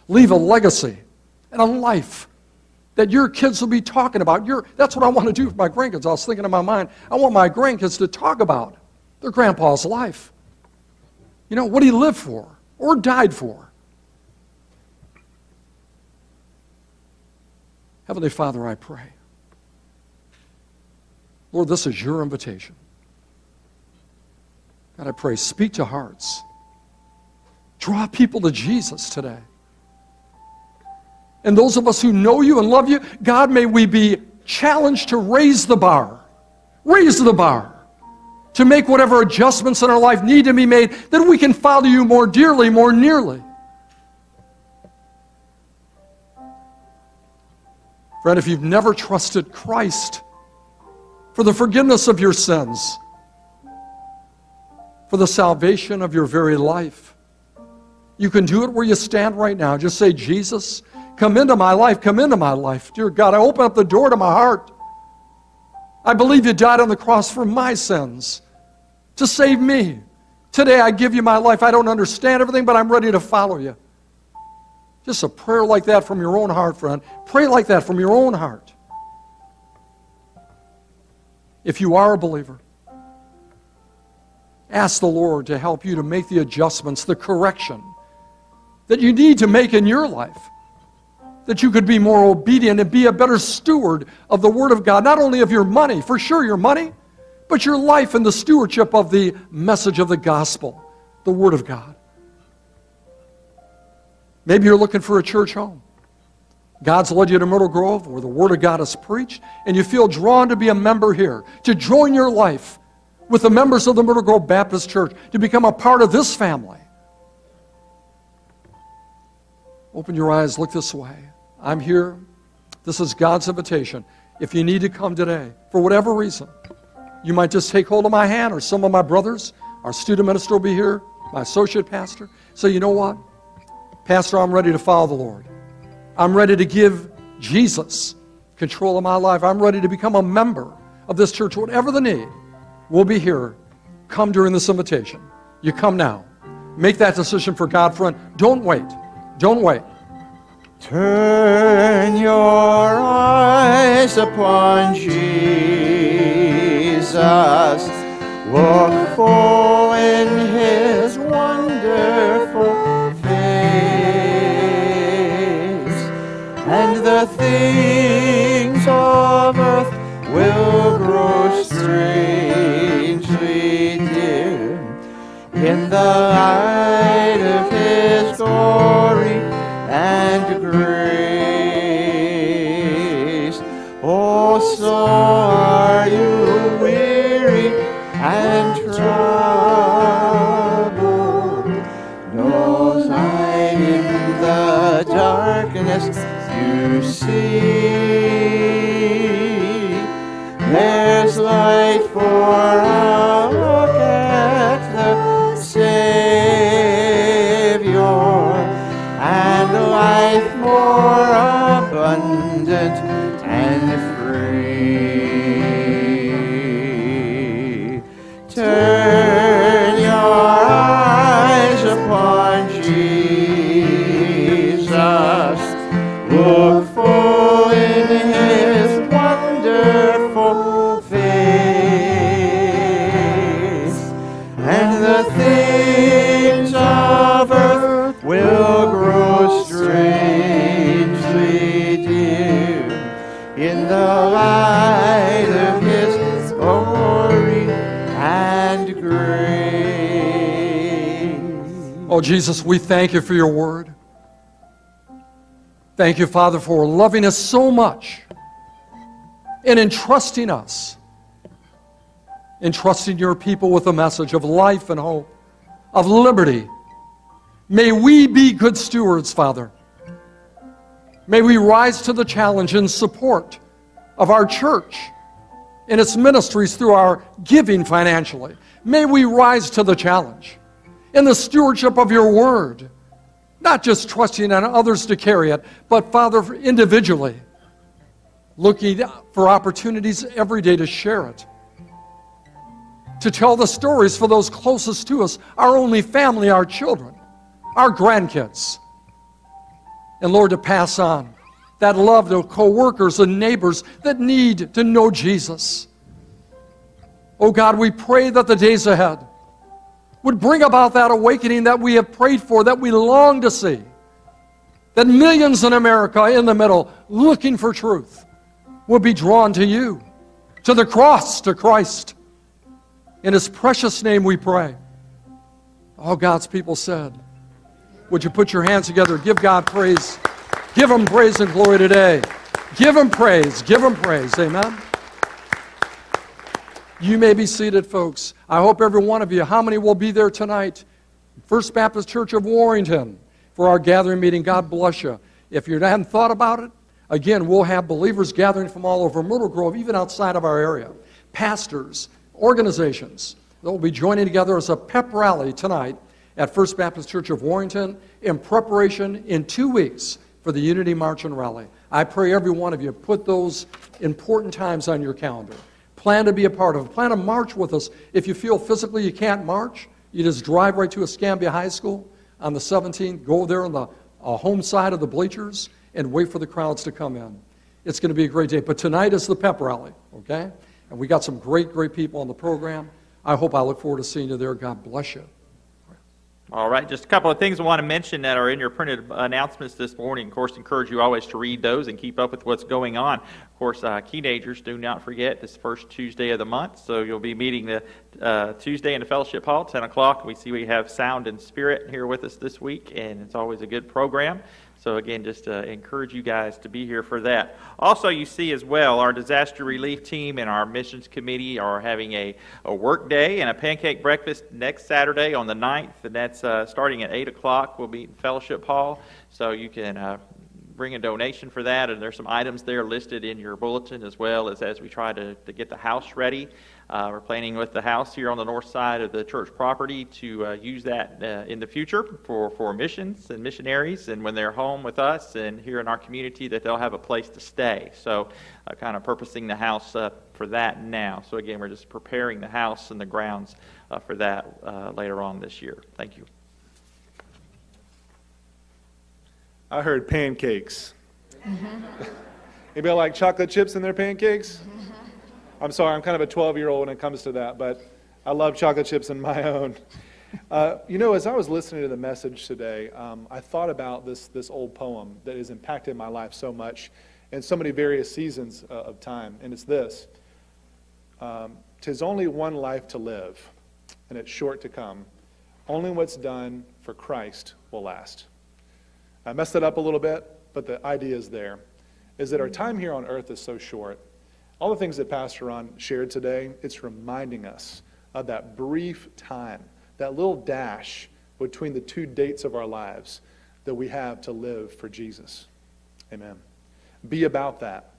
Leave a legacy and a life that your kids will be talking about. Your, that's what I want to do for my grandkids. I was thinking in my mind, I want my grandkids to talk about their grandpa's life. You know, what he lived for or died for. Heavenly Father, I pray. Lord, this is your invitation. God, I pray, speak to hearts. Draw people to Jesus today. And those of us who know you and love you, God, may we be challenged to raise the bar. Raise the bar. To make whatever adjustments in our life need to be made that we can follow you more dearly, more nearly. Friend, if you've never trusted Christ for the forgiveness of your sins, for the salvation of your very life, you can do it where you stand right now. Just say, Jesus, come into my life, come into my life. Dear God, I open up the door to my heart. I believe you died on the cross for my sins to save me. Today I give you my life. I don't understand everything, but I'm ready to follow you. Just a prayer like that from your own heart, friend. Pray like that from your own heart. If you are a believer, ask the Lord to help you to make the adjustments, the correction that you need to make in your life. That you could be more obedient and be a better steward of the Word of God, not only of your money, for sure your money, but your life and the stewardship of the message of the gospel, the Word of God. Maybe you're looking for a church home. God's led you to Myrtle Grove where the Word of God is preached, and you feel drawn to be a member here, to join your life with the members of the Myrtle Grove Baptist Church, to become a part of this family. Open your eyes, look this way. I'm here. This is God's invitation. If you need to come today, for whatever reason, you might just take hold of my hand, or some of my brothers, our student minister will be here, my associate pastor. Say, you know what? Pastor, I'm ready to follow the Lord. I'm ready to give Jesus control of my life. I'm ready to become a member of this church. Whatever the need, we'll be here. Come during this invitation. You come now. Make that decision for God, friend. Don't wait. Don't wait. Turn your eyes upon Jesus. Look full in his wonderful the things of earth will grow strangely dim. In the light of his glory see. Oh, Jesus, we thank you for your word. Thank you, Father, for loving us so much and entrusting us, entrusting your people with a message of life and hope, of liberty. May we be good stewards, Father. May we rise to the challenge in support of our church and its ministries through our giving financially. May we rise to the challenge in the stewardship of your word, not just trusting on others to carry it, but, Father, individually, looking for opportunities every day to share it, to tell the stories for those closest to us, our only family, our children, our grandkids. And Lord, to pass on that love to co workers and neighbors that need to know Jesus. Oh God, we pray that the days ahead would bring about that awakening that we have prayed for, that we long to see. That millions in America in the middle, looking for truth, will be drawn to you, to the cross, to Christ. In His precious name we pray. All God's people said, Would you put your hands together? Give God praise. Give Him praise and glory today. Give Him praise. Give Him praise. Amen. You may be seated, folks. I hope every one of you, how many will be there tonight? First Baptist Church of Warrington for our gathering meeting. God bless you. If you hadn't thought about it, again, we'll have believers gathering from all over Myrtle Grove, even outside of our area. Pastors, organizations that will be joining together as a pep rally tonight at First Baptist Church of Warrington in preparation in two weeks for the Unity March and Rally. I pray every one of you put those important times on your calendar. Plan to be a part of. Plan to march with us. If you feel physically you can't march, you just drive right to Escambia High School on the 17th, go there on the uh, home side of the bleachers, and wait for the crowds to come in. It's going to be a great day. But tonight is the pep rally, okay? And we got some great, great people on the program. I hope I look forward to seeing you there. God bless you. All right, just a couple of things I want to mention that are in your printed announcements this morning. Of course, encourage you always to read those and keep up with what's going on. Of course, uh, teenagers, do not forget this first Tuesday of the month. So you'll be meeting the uh, Tuesday in the fellowship hall, 10 o'clock. We see we have Sound and Spirit here with us this week, and it's always a good program. So, again, just uh, encourage you guys to be here for that. Also, you see as well, our disaster relief team and our missions committee are having a, a work day and a pancake breakfast next Saturday on the 9th, and that's uh, starting at 8 o'clock. We'll be in Fellowship Hall, so you can uh, bring a donation for that, and there's some items there listed in your bulletin as well as as we try to, to get the house ready. Uh, we're planning with the house here on the north side of the church property to uh, use that uh, in the future for, for missions and missionaries, and when they're home with us and here in our community, that they'll have a place to stay. So, uh, kind of purposing the house for that now. So, again, we're just preparing the house and the grounds uh, for that uh, later on this year. Thank you. I heard pancakes. Anybody like chocolate chips in their pancakes? I'm sorry, I'm kind of a 12 year old when it comes to that, but I love chocolate chips in my own. Uh, you know, as I was listening to the message today, um, I thought about this, this old poem that has impacted my life so much in so many various seasons uh, of time, and it's this um, Tis only one life to live, and it's short to come. Only what's done for Christ will last. I messed it up a little bit, but the idea is there. Is that our time here on earth is so short all the things that Pastor Ron shared today, it's reminding us of that brief time, that little dash between the two dates of our lives that we have to live for Jesus. Amen. Be about that.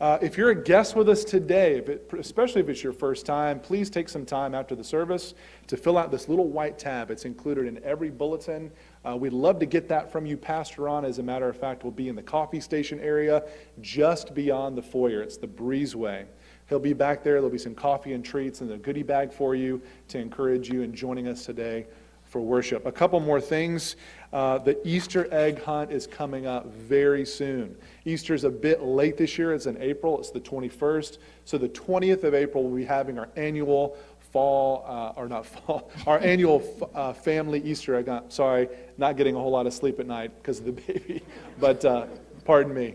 Uh, if you're a guest with us today, if it, especially if it's your first time, please take some time after the service to fill out this little white tab. It's included in every bulletin. Uh, we'd love to get that from you. Pastor Ron, as a matter of fact, we'll be in the coffee station area just beyond the foyer. It's the breezeway. He'll be back there. There'll be some coffee and treats and a goodie bag for you to encourage you in joining us today for worship. A couple more things. Uh, the Easter egg hunt is coming up very soon. Easter's a bit late this year. It's in April. It's the 21st. So the 20th of April, we'll be having our annual fall, uh, or not fall, our annual uh, family Easter egg hunt. Sorry, not getting a whole lot of sleep at night because of the baby, but uh, pardon me.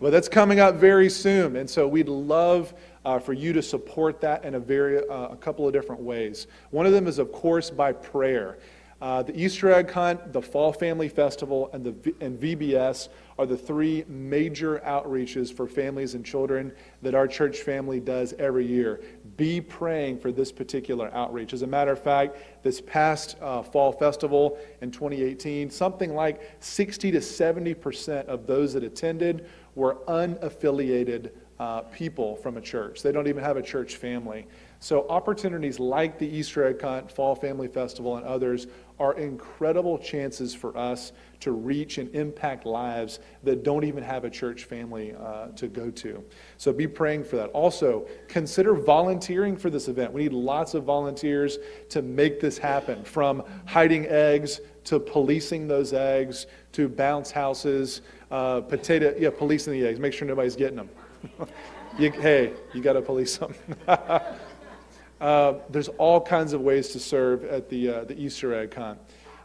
But that's coming up very soon, and so we'd love uh, for you to support that in a very uh, a couple of different ways. One of them is, of course, by prayer. Uh, the Easter egg hunt, the Fall Family Festival, and, the, and VBS are the three major outreaches for families and children that our church family does every year. Be praying for this particular outreach. As a matter of fact, this past uh, Fall Festival in 2018, something like 60 to 70 percent of those that attended were unaffiliated uh, people from a church. They don't even have a church family. So, opportunities like the Easter egg hunt, Fall Family Festival, and others are incredible chances for us to reach and impact lives that don't even have a church family uh, to go to. So, be praying for that. Also, consider volunteering for this event. We need lots of volunteers to make this happen from hiding eggs to policing those eggs to bounce houses, uh, potato, yeah, policing the eggs, make sure nobody's getting them. you, hey, you got to police them. Uh, there's all kinds of ways to serve at the, uh, the Easter egg hunt.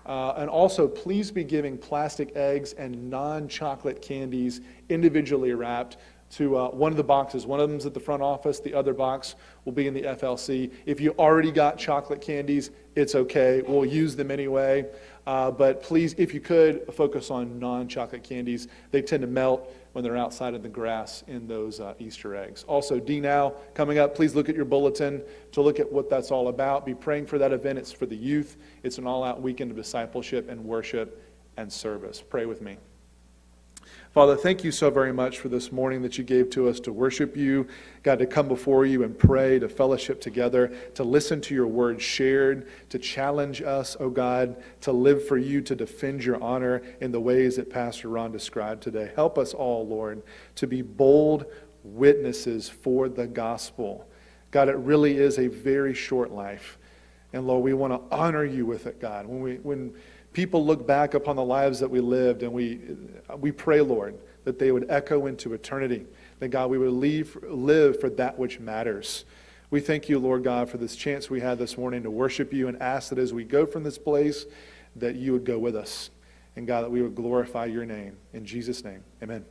Uh, and also, please be giving plastic eggs and non chocolate candies individually wrapped to uh, one of the boxes. One of them's at the front office, the other box will be in the FLC. If you already got chocolate candies, it's okay. We'll use them anyway. Uh, but please, if you could, focus on non chocolate candies. They tend to melt when they're outside in the grass in those uh, Easter eggs. Also, D Now coming up. Please look at your bulletin to look at what that's all about. Be praying for that event. It's for the youth, it's an all out weekend of discipleship and worship and service. Pray with me. Father, thank you so very much for this morning that you gave to us to worship you, God, to come before you and pray, to fellowship together, to listen to your word shared, to challenge us, oh God, to live for you, to defend your honor in the ways that Pastor Ron described today. Help us all, Lord, to be bold witnesses for the gospel. God, it really is a very short life. And Lord, we want to honor you with it, God. When we when people look back upon the lives that we lived, and we, we pray, Lord, that they would echo into eternity. That, God, we would leave, live for that which matters. We thank you, Lord God, for this chance we had this morning to worship you and ask that as we go from this place, that you would go with us. And, God, that we would glorify your name. In Jesus' name, amen.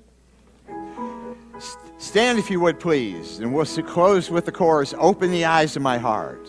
Stand, if you would, please, and we'll close with the chorus Open the eyes of my heart.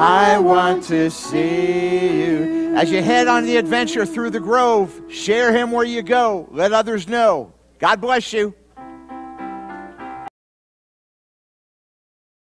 I want to see you. As you head on the adventure through the grove, share him where you go. Let others know. God bless you.